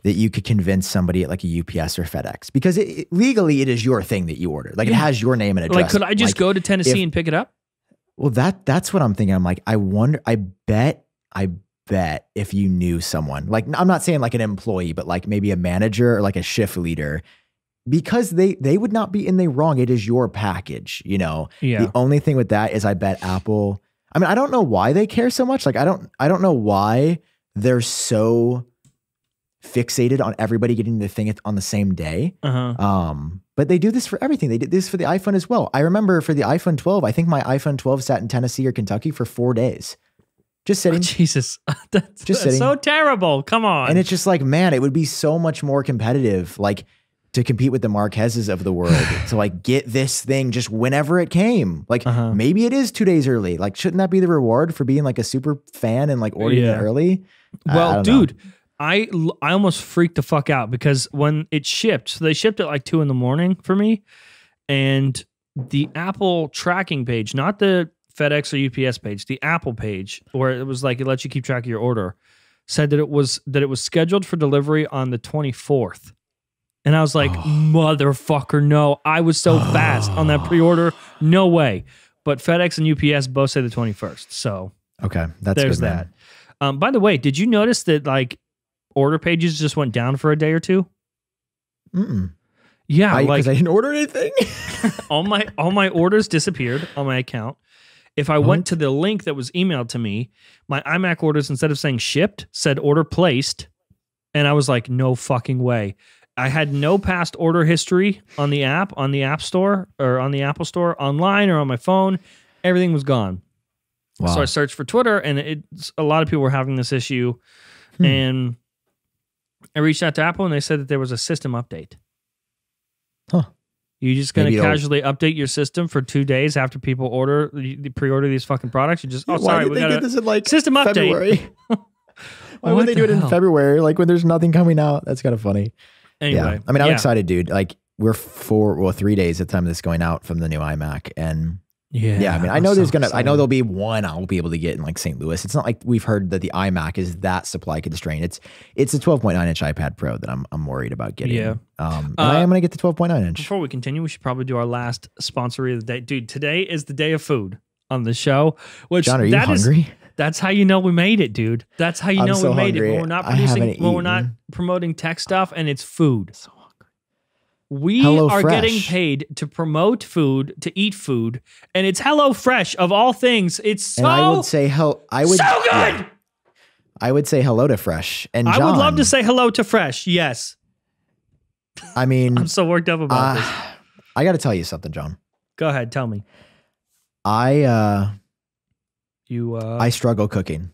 that you could convince somebody at like a UPS or FedEx because it, it- legally it is your thing that you ordered. Like it has your name and address. Like, could I just Like, go to Tennessee if- and pick it up? Well, that that's what I'm thinking. I'm like, I wonder. I bet. I bet if you knew someone, like I'm not saying like an employee, but like maybe a manager or like a shift leader, because they they would not be in the wrong. It is your package, you know. Yeah. The only thing with that is I bet Apple. I mean, I don't know why they care so much. Like, I don't. I don't know why they're so fixated on everybody getting the thing on the same day. Uh huh. Um, but they do this for everything. They did this for the iPhone as well. I remember for the iPhone 12, I think my iPhone 12 sat in Tennessee or Kentucky for four days, just sitting. (laughs) Jesus, (laughs) that's, Just that's sitting. so terrible. Come on. and it's just like, man, it would be so much more competitive, like to compete with the Marqueses of the world (laughs) to like get this thing just whenever it came. Like Uh-huh. maybe it is two days early. Like, shouldn't that be the reward for being like a super fan and like ordering Yeah. it early? I- I Well, know. dude, I I almost freaked the fuck out because when it shipped, so they shipped it like two in the morning for me, and the Apple tracking page, not the FedEx or UPS page, the Apple page, where it was like it lets you keep track of your order, said that it was that it was scheduled for delivery on the twenty fourth. And I was like, motherfucker, no. I was so fast on that pre order. No way. But FedEx and UPS both say the 21st. So Okay, that's there's good. that. Um, by the way, did you notice that like order pages just went down for a day or two? Mm-mm. Yeah, I, like I didn't order anything. (laughs) (laughs) all my all my orders disappeared on my account. If I went to the link that was emailed to me, my iMac orders instead of saying shipped said order placed, and I was like, no fucking way. I had no past order history on the app, on the App Store or on the Apple Store, online or on my phone. Everything was gone. wow. So I searched for Twitter, and it's a lot of people were having this issue, Hmm. and I reached out to Apple, and they said that there was a system update. Huh. You just gonna Maybe it'll- casually update your system for two days after people order pre-order these fucking products? You just oh Why sorry, did we they got this in like system update. (laughs) Why would they the do it in? February? Like when there's nothing coming out? That's kind of funny. Anyway, yeah. I mean, I'm yeah. excited, dude. Like we're four, well, three days at the time of this going out from the new iMac, and Yeah, yeah, I mean, I I'm know so there's gonna, I know there'll be one I'll be able to get in like St. Louis. It's not like we've heard that the iMac is that supply constrained. It's it's a 12.9 inch iPad Pro that I'm I'm worried about getting. Yeah. Um, and Uh, I am gonna get the 12.9 inch. Before we continue, we should probably do our last sponsor of the day. Dude, today is the day of food on the show. Which Jon, are you that is- hungry? That's how you know we made it, dude. That's how you I'm know so we made it. When we're not producing, when we're not promoting tech stuff, and it's food. so hungry. We Hello are getting paid to promote food, to eat food, and it's Hello Fresh of all things. It's so and I would say hell. I would so good. yeah, I would say hello to Fresh. And I would love to say hello to Fresh. Yes, I mean, (laughs) I'm so worked up about uh, this. I got to tell you something, Jon. Go ahead, tell me. I uh You uh, I struggle cooking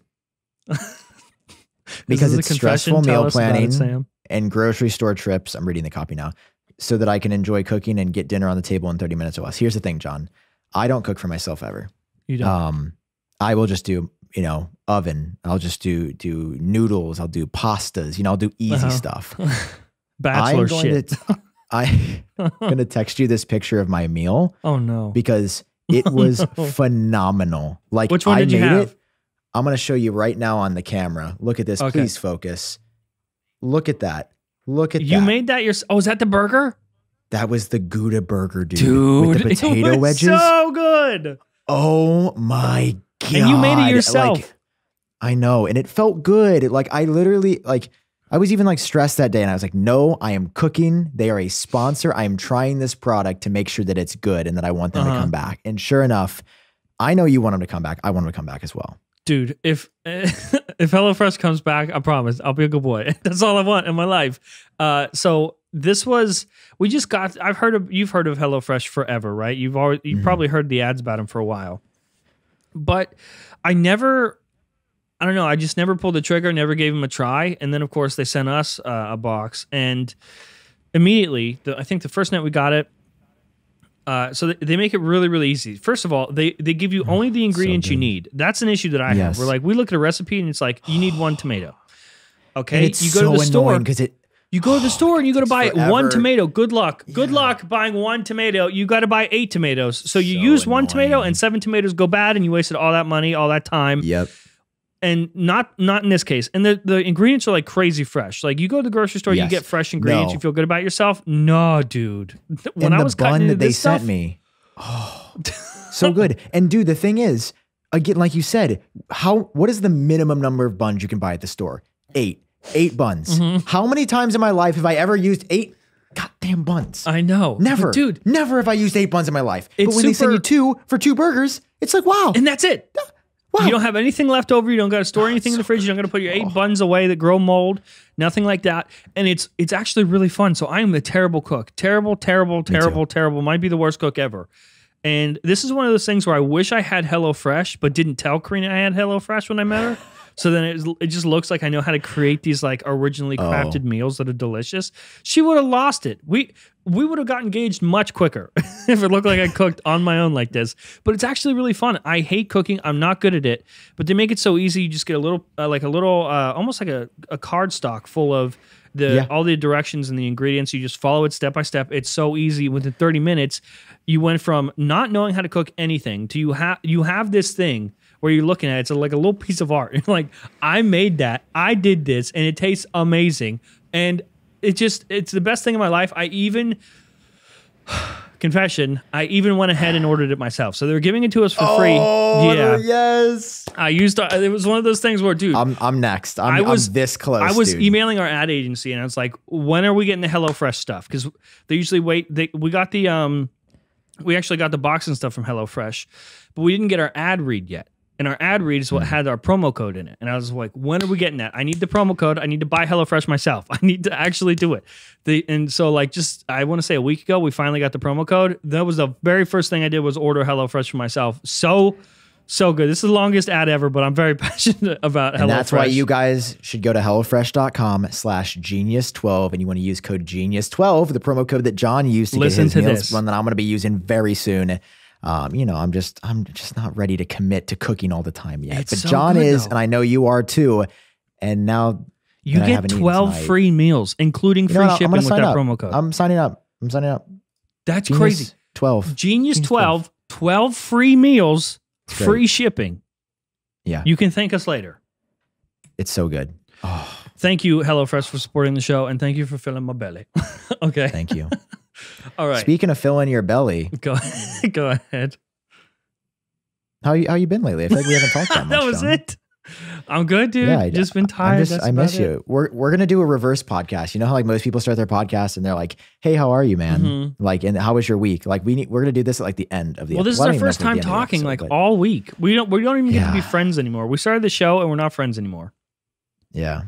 (laughs) because it's stressful Tell meal it, planning Sam. and grocery store trips. I'm reading the copy now, so that I can enjoy cooking and get dinner on the table in 30 minutes or less. Here's the thing, Jon. I don't cook for myself ever. You don't. Um, I will just do you know oven. I'll just do do noodles. I'll do pastas. You know, I'll do easy Uh-huh. stuff. (laughs) Bachelor I'm shit. to. I, I'm going to (laughs) text you this picture of my meal oh no. because it (laughs) was no. phenomenal. Like Which one I did you made have? it. I'm going to show you right now on the camera. Look at this. Okay. Please focus. Look at that. Look at You that. You made that yourself. Oh, is that the burger? that was the Gouda burger, dude. Dude, with the (laughs) it potato was wedges. So good. oh my god! And you made it yourself. Like, I know, and it felt good. It, like I literally like. I was even like stressed that day, and I was like, "No, I am cooking. They are a sponsor. I am trying this product to make sure that it's good and that I want them Uh-huh. to come back." And sure enough, I know you want them to come back. I want them to come back as well. Dude, if (laughs) if HelloFresh comes back, I promise I'll be a good boy. (laughs) That's all I want in my life. Uh, so this was we just got. I've heard of you've heard of HelloFresh forever, right? You've always you've Mhm. probably heard the ads about them for a while, but I never. I don't know. I just never pulled the trigger. Never gave them a try. And then of course they sent us uh, a box, and immediately, the, I think the first night we got it. Uh, so they, make it really, really easy. First of all, they they give you only the ingredients you need. That's an issue that I have. Yes. We're like, we look at a recipe and it's like, you need one tomato. (gasps) Okay, And it's you go so to the store. because it. You go to the store and you got to buy takes one tomato. Good luck. Good Yeah. luck buying one tomato. You got to buy eight tomatoes. So you So use one tomato and seven tomatoes go bad, and you wasted all that money, all that time Yep. And not not in this case. And the, the ingredients are like crazy fresh. Like you go to the grocery store, you get fresh ingredients, No. you feel good about yourself. No, dude. When and I the was cutting bun that they sent stuff, me, oh, (laughs) so good. And dude, the thing is, again, like you said, how what is the minimum number of buns you can buy at the store? Eight. Eight buns. Mhm. How many times in my life have I ever used eight goddamn buns? I know, But Never, dude. Never have I used eight buns in my life. But when they send you two for two burgers, it's like wow, And that's it. Wow. You don't have anything left over. You don't got to store anything in the fridge. You don't got to put your eight buns away that grow mold. Nothing like that. And it's it's actually really fun. So I am a terrible cook. Terrible, terrible, terrible, terrible. Might be the worst cook ever. And this is one of those things where I wish I had HelloFresh, but didn't tell Karina I had HelloFresh when I met her. So then it, it just looks like I know how to create these like originally Oh. crafted meals that are delicious. She would have lost it. We we would have got engaged much quicker (laughs) if it looked like I cooked on my own like this. But it's actually really fun. I hate cooking. I'm not good at it, but they make it so easy. You just get a little uh, like a little uh, almost like a, a card stock full of the Yeah. all the directions and the ingredients. You just follow it step by step. It's so easy. Within 30 minutes, you went from not knowing how to cook anything to you have you have this thing where you're looking at it, it's like a little piece of art. (laughs) Like, I made that, I did this, and it tastes amazing. And it just it's the best thing in my life. I even (sighs) confession, I even went ahead and ordered it myself. So they were giving it to us for free. Oh, Yeah. yes. I used it was one of those things where dude, I'm I'm next. I'm, I was- I'm this close. I was dude. emailing our ad agency and I was like, when are we getting the HelloFresh stuff? Because they usually wait. They, we got the um, we actually got the box and stuff from HelloFresh, but we didn't get our ad read yet. And our ad read Hmm. is what had our promo code in it. And I was like, when are we getting that? I need the promo code. I need to buy HelloFresh myself. (laughs) I need to actually do it. The and so like just I want to say a week ago we finally got the promo code. That was the very first thing I did was order HelloFresh for myself. So So good. This is the longest ad ever, but I'm very (laughs) passionate about And that's why you guys should go to HelloFresh.com slash genius12 and you want to use code genius12, the promo code that Jon used to Listen get his to meals, this. one that I'm going to be using very soon. Um, you know, I'm just I'm just not ready to commit to cooking all the time yet. It's but so Jon good, is, though. and I know you are too. And now You get 12 free meals, including you know free shipping with that up. promo code. I'm signing up. I'm signing up. That's Genius crazy. 12. Genius Genius 12, 12 free meals, free shipping. Yeah. You can thank us later. It's so good. Oh, Thank you, HelloFresh, for supporting the show, and thank you for filling my belly. (laughs) okay. thank you. (laughs) All right. Speaking of filling your belly, Go, (laughs) go ahead. how you how you been lately? I feel like we haven't talked that (laughs) much. that was Jon. it. I'm good, dude. I- just been tired. just- I miss it. you. We're we're gonna do a reverse podcast. You know how like most people start their podcast and they're like, "Hey, how are you, man? Mhm. Like, and how was your week? Like, we need we're gonna do this at like the end of the. Well, this is our don't even know first time be the end of the talking episode, like but all week. We don't we don't even get to be friends anymore. We started the show and we're not friends anymore. yeah.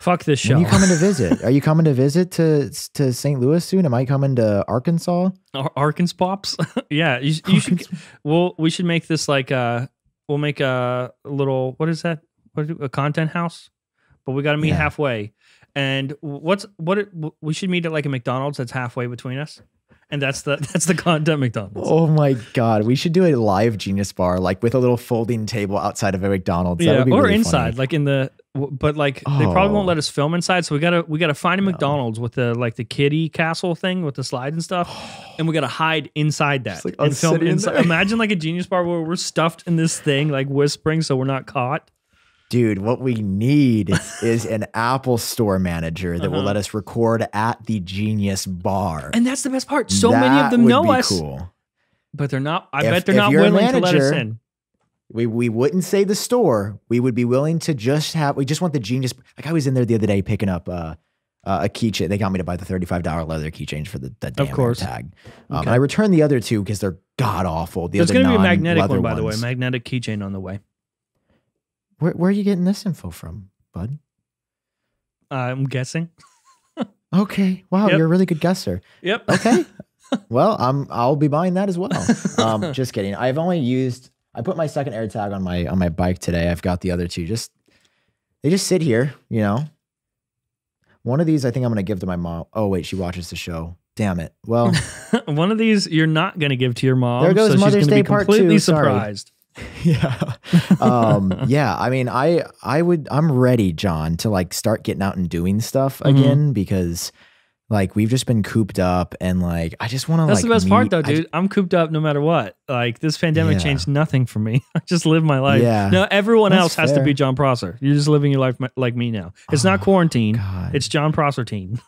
Fuck this show. When you coming to (laughs) visit? Are you coming to visit to to St. Louis soon? Am I coming to Arkansas? Ar- Arkansas pops. (laughs) yeah, you, you should. Well, we should make this like uh we'll make a little what is that? What is it? a content house? But we got to meet Yeah. halfway. And what's what it, we should meet at like a McDonald's that's halfway between us. And that's the (laughs) that's the content McDonald's. Oh my god, we should do a live Genius Bar like with a little folding table outside of a McDonald's. That yeah, would be or really inside, funny. like in the. But like they probably won't Oh. let us film inside, so we gotta we gotta find a No. McDonald's with the like the kitty castle thing with the slide and stuff, (sighs) and we gotta hide inside that like and film sitting in inside. Imagine like a genius bar where we're stuffed in this thing, like whispering, so we're not caught. Dude, what we need is an (laughs) Apple Store manager that will Uh-huh. let us record at the Genius Bar. And that's the best part. So many of them know us, Cool. but they're not. I If- bet they're not willing to let us in. We we wouldn't say the store. We would be willing to just have. We just want the Genius. Like I was in there the other day picking up uh, uh, a keychain. They got me to buy the thirty-five dollar leather keychain for the, the damn course. tag. Um, Okay. And I returned the other two because they're god awful. The There's other going to be a magnetic one, by the way. Magnetic keychain on the way. Where, where are you getting this info from, bud? I'm guessing. (laughs) Okay. Wow, Yep. you're a really good guesser. Yep. Okay. (laughs) well, I'm I'll be buying that as well. (laughs) Um, just kidding. I've only used I put my second air tag on my on my bike today. I've got the other two. Just they just sit here, you know. One of these I think I'm gonna give to my mom. Oh wait, she watches the show. Damn it. Well, one of these you're not going to give to your mom. There goes so Mother's she's gonna Day be part completely two, sorry. surprised. (laughs) yeah. Um, (laughs) yeah. I mean, I I would I'm ready, Jon, to like start getting out and doing stuff Mhm. again because like we've just been cooped up and like I just want to That's like the best part, though, dude. I'm cooped up no matter what. Like this pandemic Yeah. changed nothing for me. (laughs) I just live my life. Yeah. No, everyone That's else has to be Jon Prosser. You're just living your life like me now. It's not Oh, quarantine. God. It's Jon Prossertine.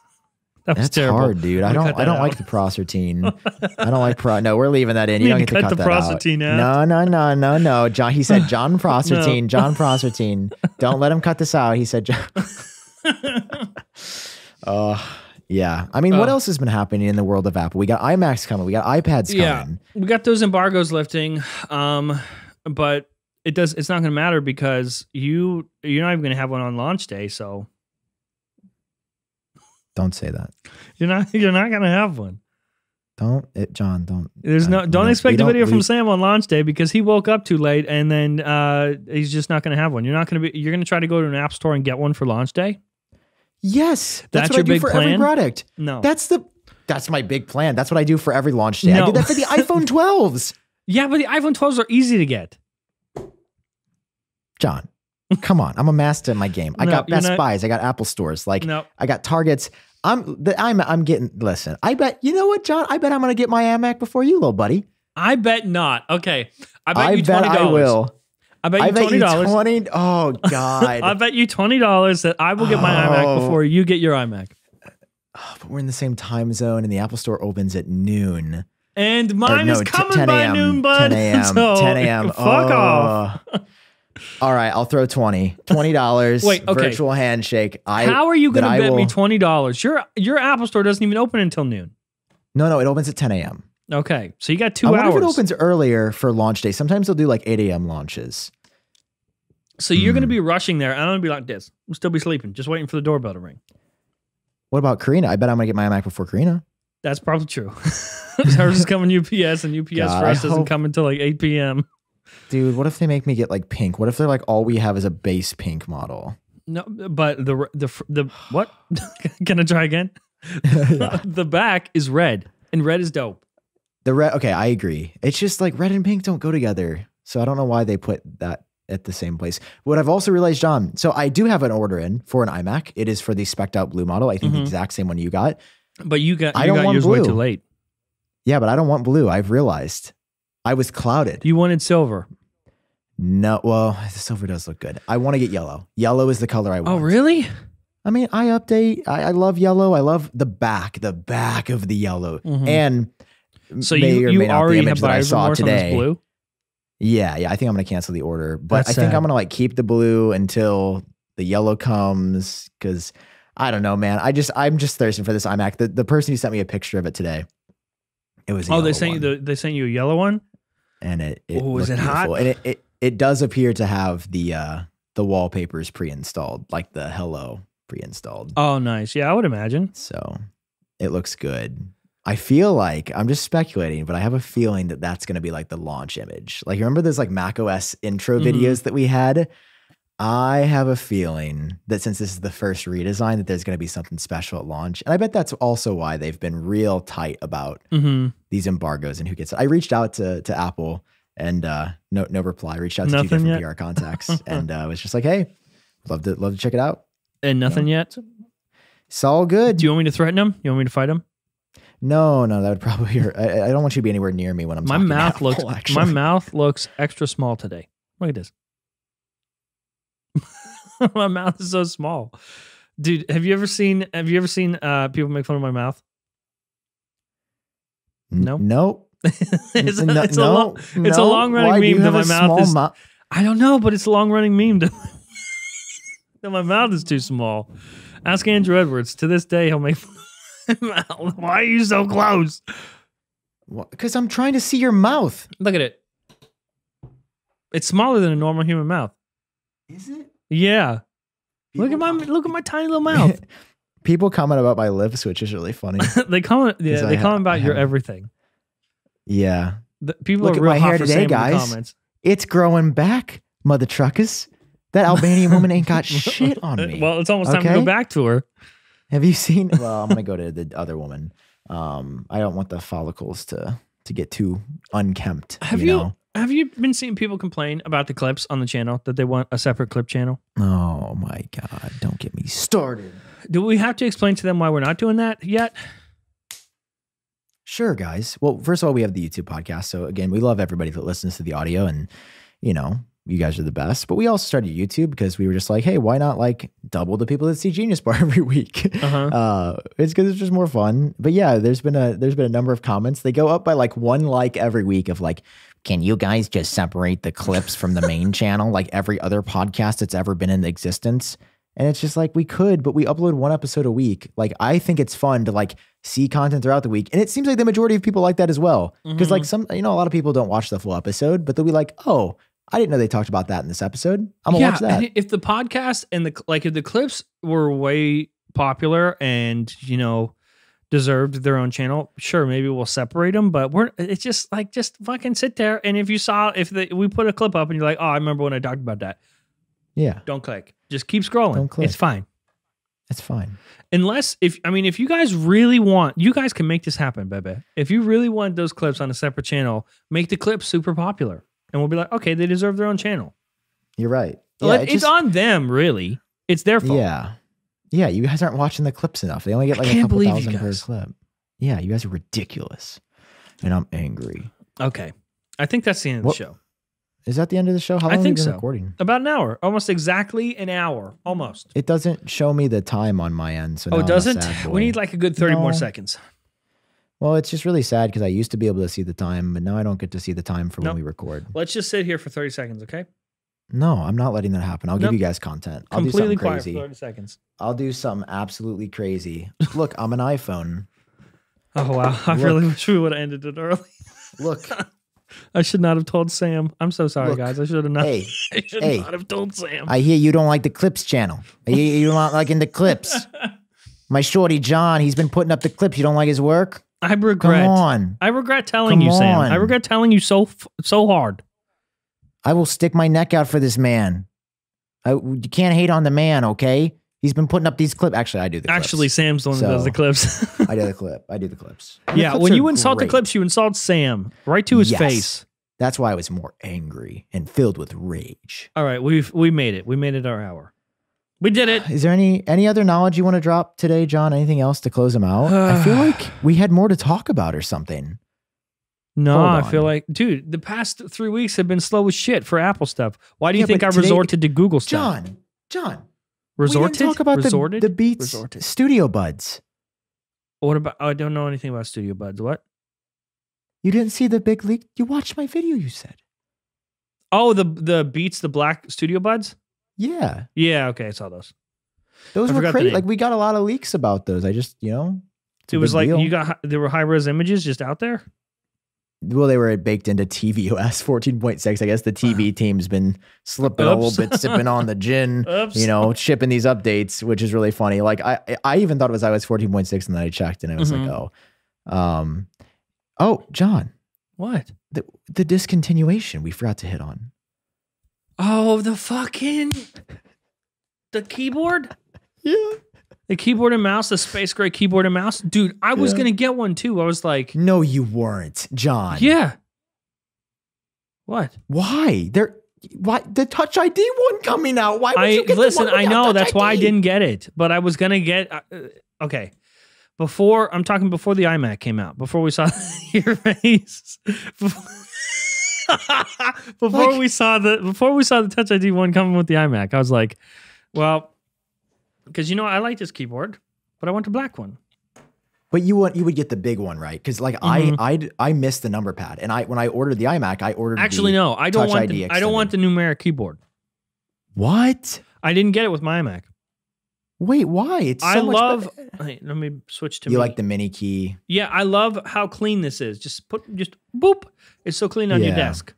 That That's terrible. hard, dude. I don't. I don't that like the prosertine. I don't like pro. No, we're leaving that in. You You don't get to to cut cut the that prosertine out. out. No, no, no, no, no. Jon. He said (laughs) Jon prosertine. Jon prosertine. Don't let him cut this out. He said. Jon. (laughs) (laughs) Uh, yeah. I mean, what Uh. else has been happening in the world of Apple? We got iMacs coming. We got iPads Yeah. coming. we got those embargoes lifting, um, but it does. It's not going to matter because you you're not even going to have one on launch day. So Don't say that. you're not (laughs) you're not going to have one. Don't, it, Jon. Don't. There's no. we Don't expect a video from Sam on launch day because he woke up too late, and then uh, he's just not going to have one. You're not going to be. You're going to try to go to an app store and get one for launch day. Yes, that's, That's what your I do big for every plan? product. No. That's the. That's my big plan. That's what I do for every launch day. I did that for the (laughs) iPhone 12s. yeah, but the iPhone 12s are easy to get. Jon, come on. I'm a master in my game. I No, got Best not- Buys. I got Apple stores. Like No. I got Targets. I'm the I'm I'm getting listen. I bet you know what, Jon? I bet I'm gonna get my iMac before you, little buddy. I bet not. Okay. I bet I you twenty I dollars. will. I bet you I bet twenty dollars. 20. Oh (laughs) God. I bet you twenty dollars that I will get my iMac Oh. before you get your iMac. Oh, but we're in the same time zone and the Apple store opens at noon. And mine no, is coming 10 by noon, bud. 10 a.m. So, 10 (laughs) a.m. Fuck oh. off. (laughs) All right, I'll throw 20. $20. (laughs) Wait, okay. Virtual handshake. I How are you going to bet me twenty dollars? Your your Apple Store doesn't even open until noon. No, no, it opens at 10 a.m. Okay, so you got two I wonder hours. if it opens earlier for launch day. Sometimes they'll do like 8 a.m. launches. so you're going to hmm. be rushing there. I'm going to be like this. I'll still be sleeping, just waiting for the doorbell to ring. What about Karina? I bet I'm gonna get my Mac before Karina. That's probably true. (laughs) Hers is coming UPS, and UPS God, for us doesn't hope- come until like 8 p.m. Dude, what if they make me get like pink? What if they're like all we have is a base pink model? No, but the the the (sighs) what? (laughs) Can I try again? (laughs) Yeah. (laughs) the back is red, and red is dope. The red, okay, I agree. It's just like red and pink don't go together. So I don't know why they put that at the same place. What I've also realized, Jon, so I do have an order in for an iMac. It is for the specked out blue model. I think the Mhm. exact same one you got. But you got I don't got want yours way blue. too late. Yeah, but I don't want blue. I've realized I was clouded. You wanted silver. No, well, the silver does look good. I want to get yellow. Yellow is the color I want. Oh, really? I mean, I update. I, I love yellow. I love the back, the back of the yellow, Mhm. and So may you or you may not the already image have that I saw remorse on this today. blue. Yeah, yeah. I think I'm gonna cancel the order, but That's I think sad. I'm gonna like keep the blue until the yellow comes because I don't know, man. I just I'm just thirsting for this iMac. The the person who sent me a picture of it today, it was Oh, they sent you the they sent you a yellow one. And it, it Oh, is looked it hot? beautiful. and it, it it does appear to have the uh the wallpapers pre-installed, like the hello pre-installed. Oh, nice. Yeah, I would imagine. So it looks good. I feel like I'm just speculating, but I have a feeling that that's going to be like the launch image. Like, remember those like Mac OS intro Mhm. videos that we had? I have a feeling that since this is the first redesign, that there's going to be something special at launch. And I bet that's also why they've been real tight about hmm these embargoes and who gets it. I reached out to, to Apple and uh, no, no reply. I reached out to Nothing two different yet? PR contacts (laughs) and uh, was just like, hey, love to, love to check it out. And nothing yet. It's all good. Do you want me to threaten him? You want me to fight him? No, no, that would probably hurt. I, I don't want you to be anywhere near me when I'm my talking mouth Apple, looks my mouth looks extra small today. Look at this. (laughs) my mouth is so small. Dude, have you ever seen have you ever seen uh people make fun of my mouth? No? (laughs) Nope. it's, a, No- it's a no, long, it's a long running Why, meme that my mouth is mou- I don't know, but it's a long running meme that, (laughs) that my mouth is too small. Ask Andrew Edwards. To this day, he'll make fun of my mouth. Why are you so close? Because I'm trying to see your mouth. Look at it. It's smaller than a normal human mouth. Is it? Yeah. Look at my look at my tiny little mouth. (laughs) People comment about my lips, which is really funny. (laughs) they comment yeah, 'Cause I they ha- comment about your everything. yeah. The, people Look at my hair today, saying in the guys. comments. It's growing back, mother truckers. That Albanian woman ain't got (laughs) shit on me. Well, it's almost time to go back to her. Have you seen? Well, I'm gonna go to the other woman. Um, I don't want the follicles to to get too unkempt. Have you? you, know? Have you been seeing people complain about the clips on the channel that they want a separate clip channel? Oh my god! Don't get me started. Do we have to explain to them why we're not doing that yet? Sure, guys. Well, first of all, we have the YouTube podcast. So again, we love everybody that listens to the audio, and you know, you guys are the best. But we also started YouTube because we were just like, hey, why not like double the people that see Genius Bar (laughs) every week? Uh-huh. (laughs) Uh, it's because it's just more fun. But yeah, there's been a there's been a number of comments. They go up by like one like every week of like, can you guys just separate the clips from the main (laughs) channel like every other podcast that's ever been in existence? And it's just like we could, but we upload one episode a week. Like I think it's fun to like see content throughout the week. And it seems like the majority of people like that as well. Because like mm-hmm. some, you know, a lot of people don't watch the full episode, but they'll be like, oh, I didn't know they talked about that in this episode. I'm gonna watch that. (laughs) if the podcast and the like, if the clips were way popular and you know deserved their own channel, sure, maybe we'll separate them. But we're it's just like just fucking sit there and if you saw if the, we put a clip up and you're like, oh, I remember when I talked about that. Yeah, Don't click. Just keep scrolling. Don't click. It's fine. it's fine. Unless if I mean if you guys really want you guys can make this happen, Bebe. If you really want those clips on a separate channel, make the clips super popular. And we'll be like, okay, they deserve their own channel. You're right. Yeah, Like, it it's just- on them, really. It's their fault. Yeah. Yeah, you guys aren't watching the clips enough. They only get like a couple thousand per clip. Yeah, you guys are ridiculous. And I'm angry. Okay. I think that's the end of What- the show. Is that the end of the show? How I long think have you so. been recording? About an hour. Almost exactly an hour. Almost. It doesn't show me the time on my end. So oh, it doesn't? We need like a good 30 more seconds. Well, it's just really sad because I used to be able to see the time, but now I don't get to see the time for Nope. when we record. Let's just sit here for 30 seconds, okay? No, I'm not letting that happen. I'll Nope. give you guys content. I'll Completely do something quiet crazy. for 30 seconds. I'll do something absolutely crazy. Look, I'm an iPhone. (laughs) Oh, wow. I Look. really wish we would have ended it early. Look, (laughs) I should not have told Sam. I'm so sorry, Look. guys. I should have not. hey, (laughs) I should hey. not have told Sam. I hear you don't like the clips channel. I hear you like liking the clips. My shorty Jon, he's been putting up the clips. You don't like his work? I regret. Come on. I regret telling Come you, Sam. I regret telling you so so hard. I will stick my neck out for this man. I, you can't hate on the man, okay? He's been putting up these clips. Actually, I do the clips. Actually, Sam's the one that does the clips. I do the (laughs) clip. I do the clips. And the yeah, clips when you insult the clips, you insult Sam right to his Yes. face. That's why I was more angry and filled with rage. All right, we've we made it. We made it our hour. We did it. Is there any any other knowledge you want to drop today, Jon? Anything else to close them out? I feel (sighs) like we had more to talk about or something. No, I feel like, dude, the past three weeks have been slow as shit for Apple stuff. Why do you Yeah, think I today- resorted to Google stuff? Jon, Jon, resorted. we didn't talk about the, resorted. the Beats Resorted. Studio Buds. What about? Oh, I don't know anything about Studio Buds. What? You didn't see the big leak. You watched my video. You said, Oh, the the Beats, the Black Studio Buds. yeah, Yeah, okay, I saw those. those I were crazy. Like we got a lot of leaks about those. I just, you know, It was like deal. you got there were high res images just out there. Well, they were baked into tvOS 14.6. I guess the TV team's been slipping a little bit, sipping on the gin. (laughs) Oops. you know, shipping these updates, which is really funny. Like I, I even thought it was iOS 14.6, and then I checked, and I was Mhm. like, oh, um, oh, Jon, What? the the discontinuation we forgot to hit on. Oh, the fucking the keyboard. (laughs) Yeah, The keyboard and mouse, the space gray keyboard and mouse. Dude, I was Yeah. gonna get one too. I was like, no, you weren't, Jon. yeah. What? why? There, why the Touch ID one coming out? Why would I you get listen. I know that's why I didn't get it, but I was gonna get. Uh, uh, okay, before I'm talking before the iMac came out, before we saw your face, before, before Like- we saw the before we saw the Touch ID one coming with the iMac, I was like, well, because you know I like this keyboard, but I want the black one. But you would you would get the big one, right? Because like Mhm. I I I missed the number pad, and I when I ordered the iMac, I ordered Actually, the- no, I don't Touch want. The, I don't want the numeric keyboard. What? I didn't get it with my iMac. Wait, why? It's so I love. (laughs) Hey, let me switch to You me. like the mini key? Yeah, I love how clean this is. Just put just boop. It's so clean on your desk.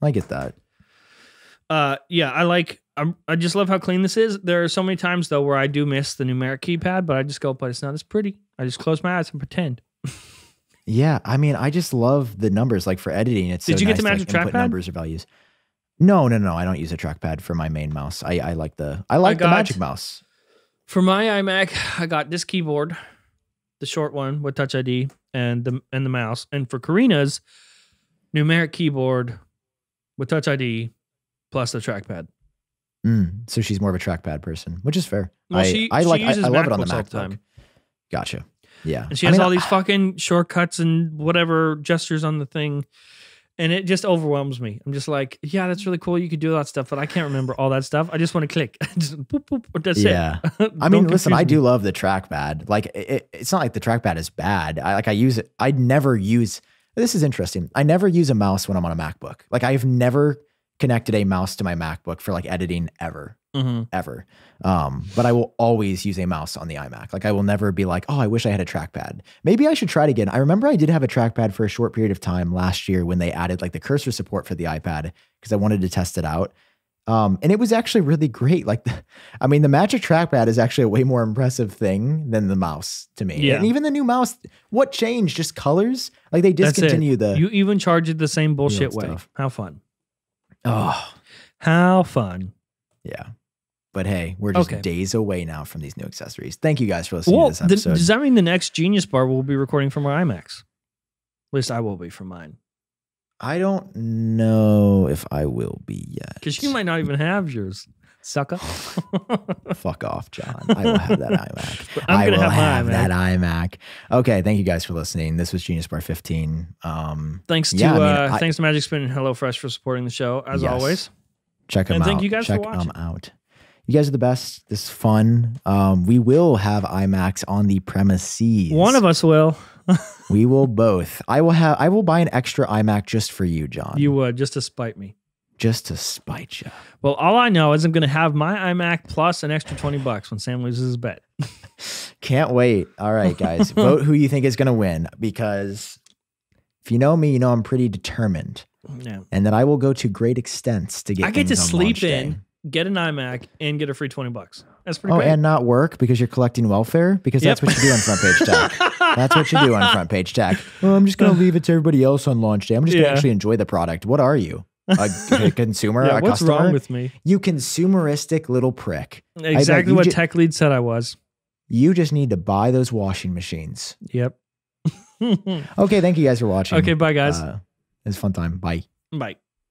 I get that. Uh, yeah, I like. I'm, I just love how clean this is. There are so many times though where I do miss the numeric keypad, but I just go, but it's not as pretty. I just close my eyes and pretend. Yeah, I mean, I just love the numbers. Like for editing, it's Did so you get nice the to, Magic like, Trackpad? numbers or values. No, no, no. I don't use a trackpad for my main mouse. I, I like the I like the got- Magic Mouse. For my iMac, I got this keyboard, the short one with Touch ID and the and the mouse. And for Karina's, numeric keyboard with Touch ID plus the trackpad. Mm, so she's more of a trackpad person, which is fair. Well, I, she- I she like I, uses I love it on the MacBooks MacBook. time. Gotcha. Yeah, And she I has mean, all I- these fucking shortcuts and whatever gestures on the thing. And it just overwhelms me. I'm just like, yeah, that's really cool. You could do all that stuff, but I can't remember all that stuff. I just want to click. (laughs) just boop, boop, that's Yeah. it. (laughs) I mean, listen, confuse I do love the trackpad. Like, it, it- it's not like the trackpad is bad. I like I use it. I never use. This is interesting. I never use a mouse when I'm on a MacBook. Like, I have never connected a mouse to my MacBook for like editing ever, Mhm. ever. Um, but I will always use a mouse on the iMac. Like, I will never be like, oh, I wish I had a trackpad. Maybe I should try it again. I remember I did have a trackpad for a short period of time last year when they added like the cursor support for the iPad because I wanted to test it out. Um, and it was actually really great. Like, the, (laughs) I mean, the Magic Trackpad is actually a way more impressive thing than the mouse to me. Yeah. And even the new mouse, what changed? Just colors? Like they discontinued the. You even charge it the same bullshit way. How fun. Oh, How fun. yeah. But hey, we're just Okay. days away now from these new accessories. Thank you guys for listening Well, to this the- episode. does that mean the next Genius Bar will be recording from our iMacs? At least I will be from mine. I don't know if I will be yet. Because you might not even have yours, sucker. (laughs) Fuck off, Jon. I will have that (laughs) iMac. I'm I will have have that iMac. Okay, thank you guys for listening. This was Genius Bar 15. Um, Thanks to Yeah, I mean, uh, I- thanks to Magic Spoon and HelloFresh for supporting the show as Yes. always. check them And out. thank you guys for check watching. 'em out. You guys are the best. This is fun. Um, we will have iMacs on the premises. One of us will. (laughs) we will both. I will have. I will buy an extra iMac just for you, Jon. You would just to spite me. Just to spite you. Well, all I know is I'm going to have my iMac plus an extra 20 bucks when Sam loses his bet. (laughs) Can't wait. All right, guys, (laughs) vote who you think is going to win because if you know me, you know I'm pretty determined, Yeah. and that I will go to great extents to get. I get to sleep day. in, get an iMac, and get a free 20 bucks. That's pretty Oh, great. and not work because you're collecting welfare because that's what you do on front page tech. (laughs) That's what you do on front page tech. Well, I'm just going to leave it to everybody else on launch day. I'm just going Yeah. to actually enjoy the product. What are you? A, a (laughs) consumer, yeah, a what's customer. wrong with me? you consumeristic little prick. Exactly what TechLead said I was. You just need to buy those washing machines. Yep. (laughs) Okay, thank you guys for watching. okay, bye guys. Uh, it was a fun time. Bye. bye.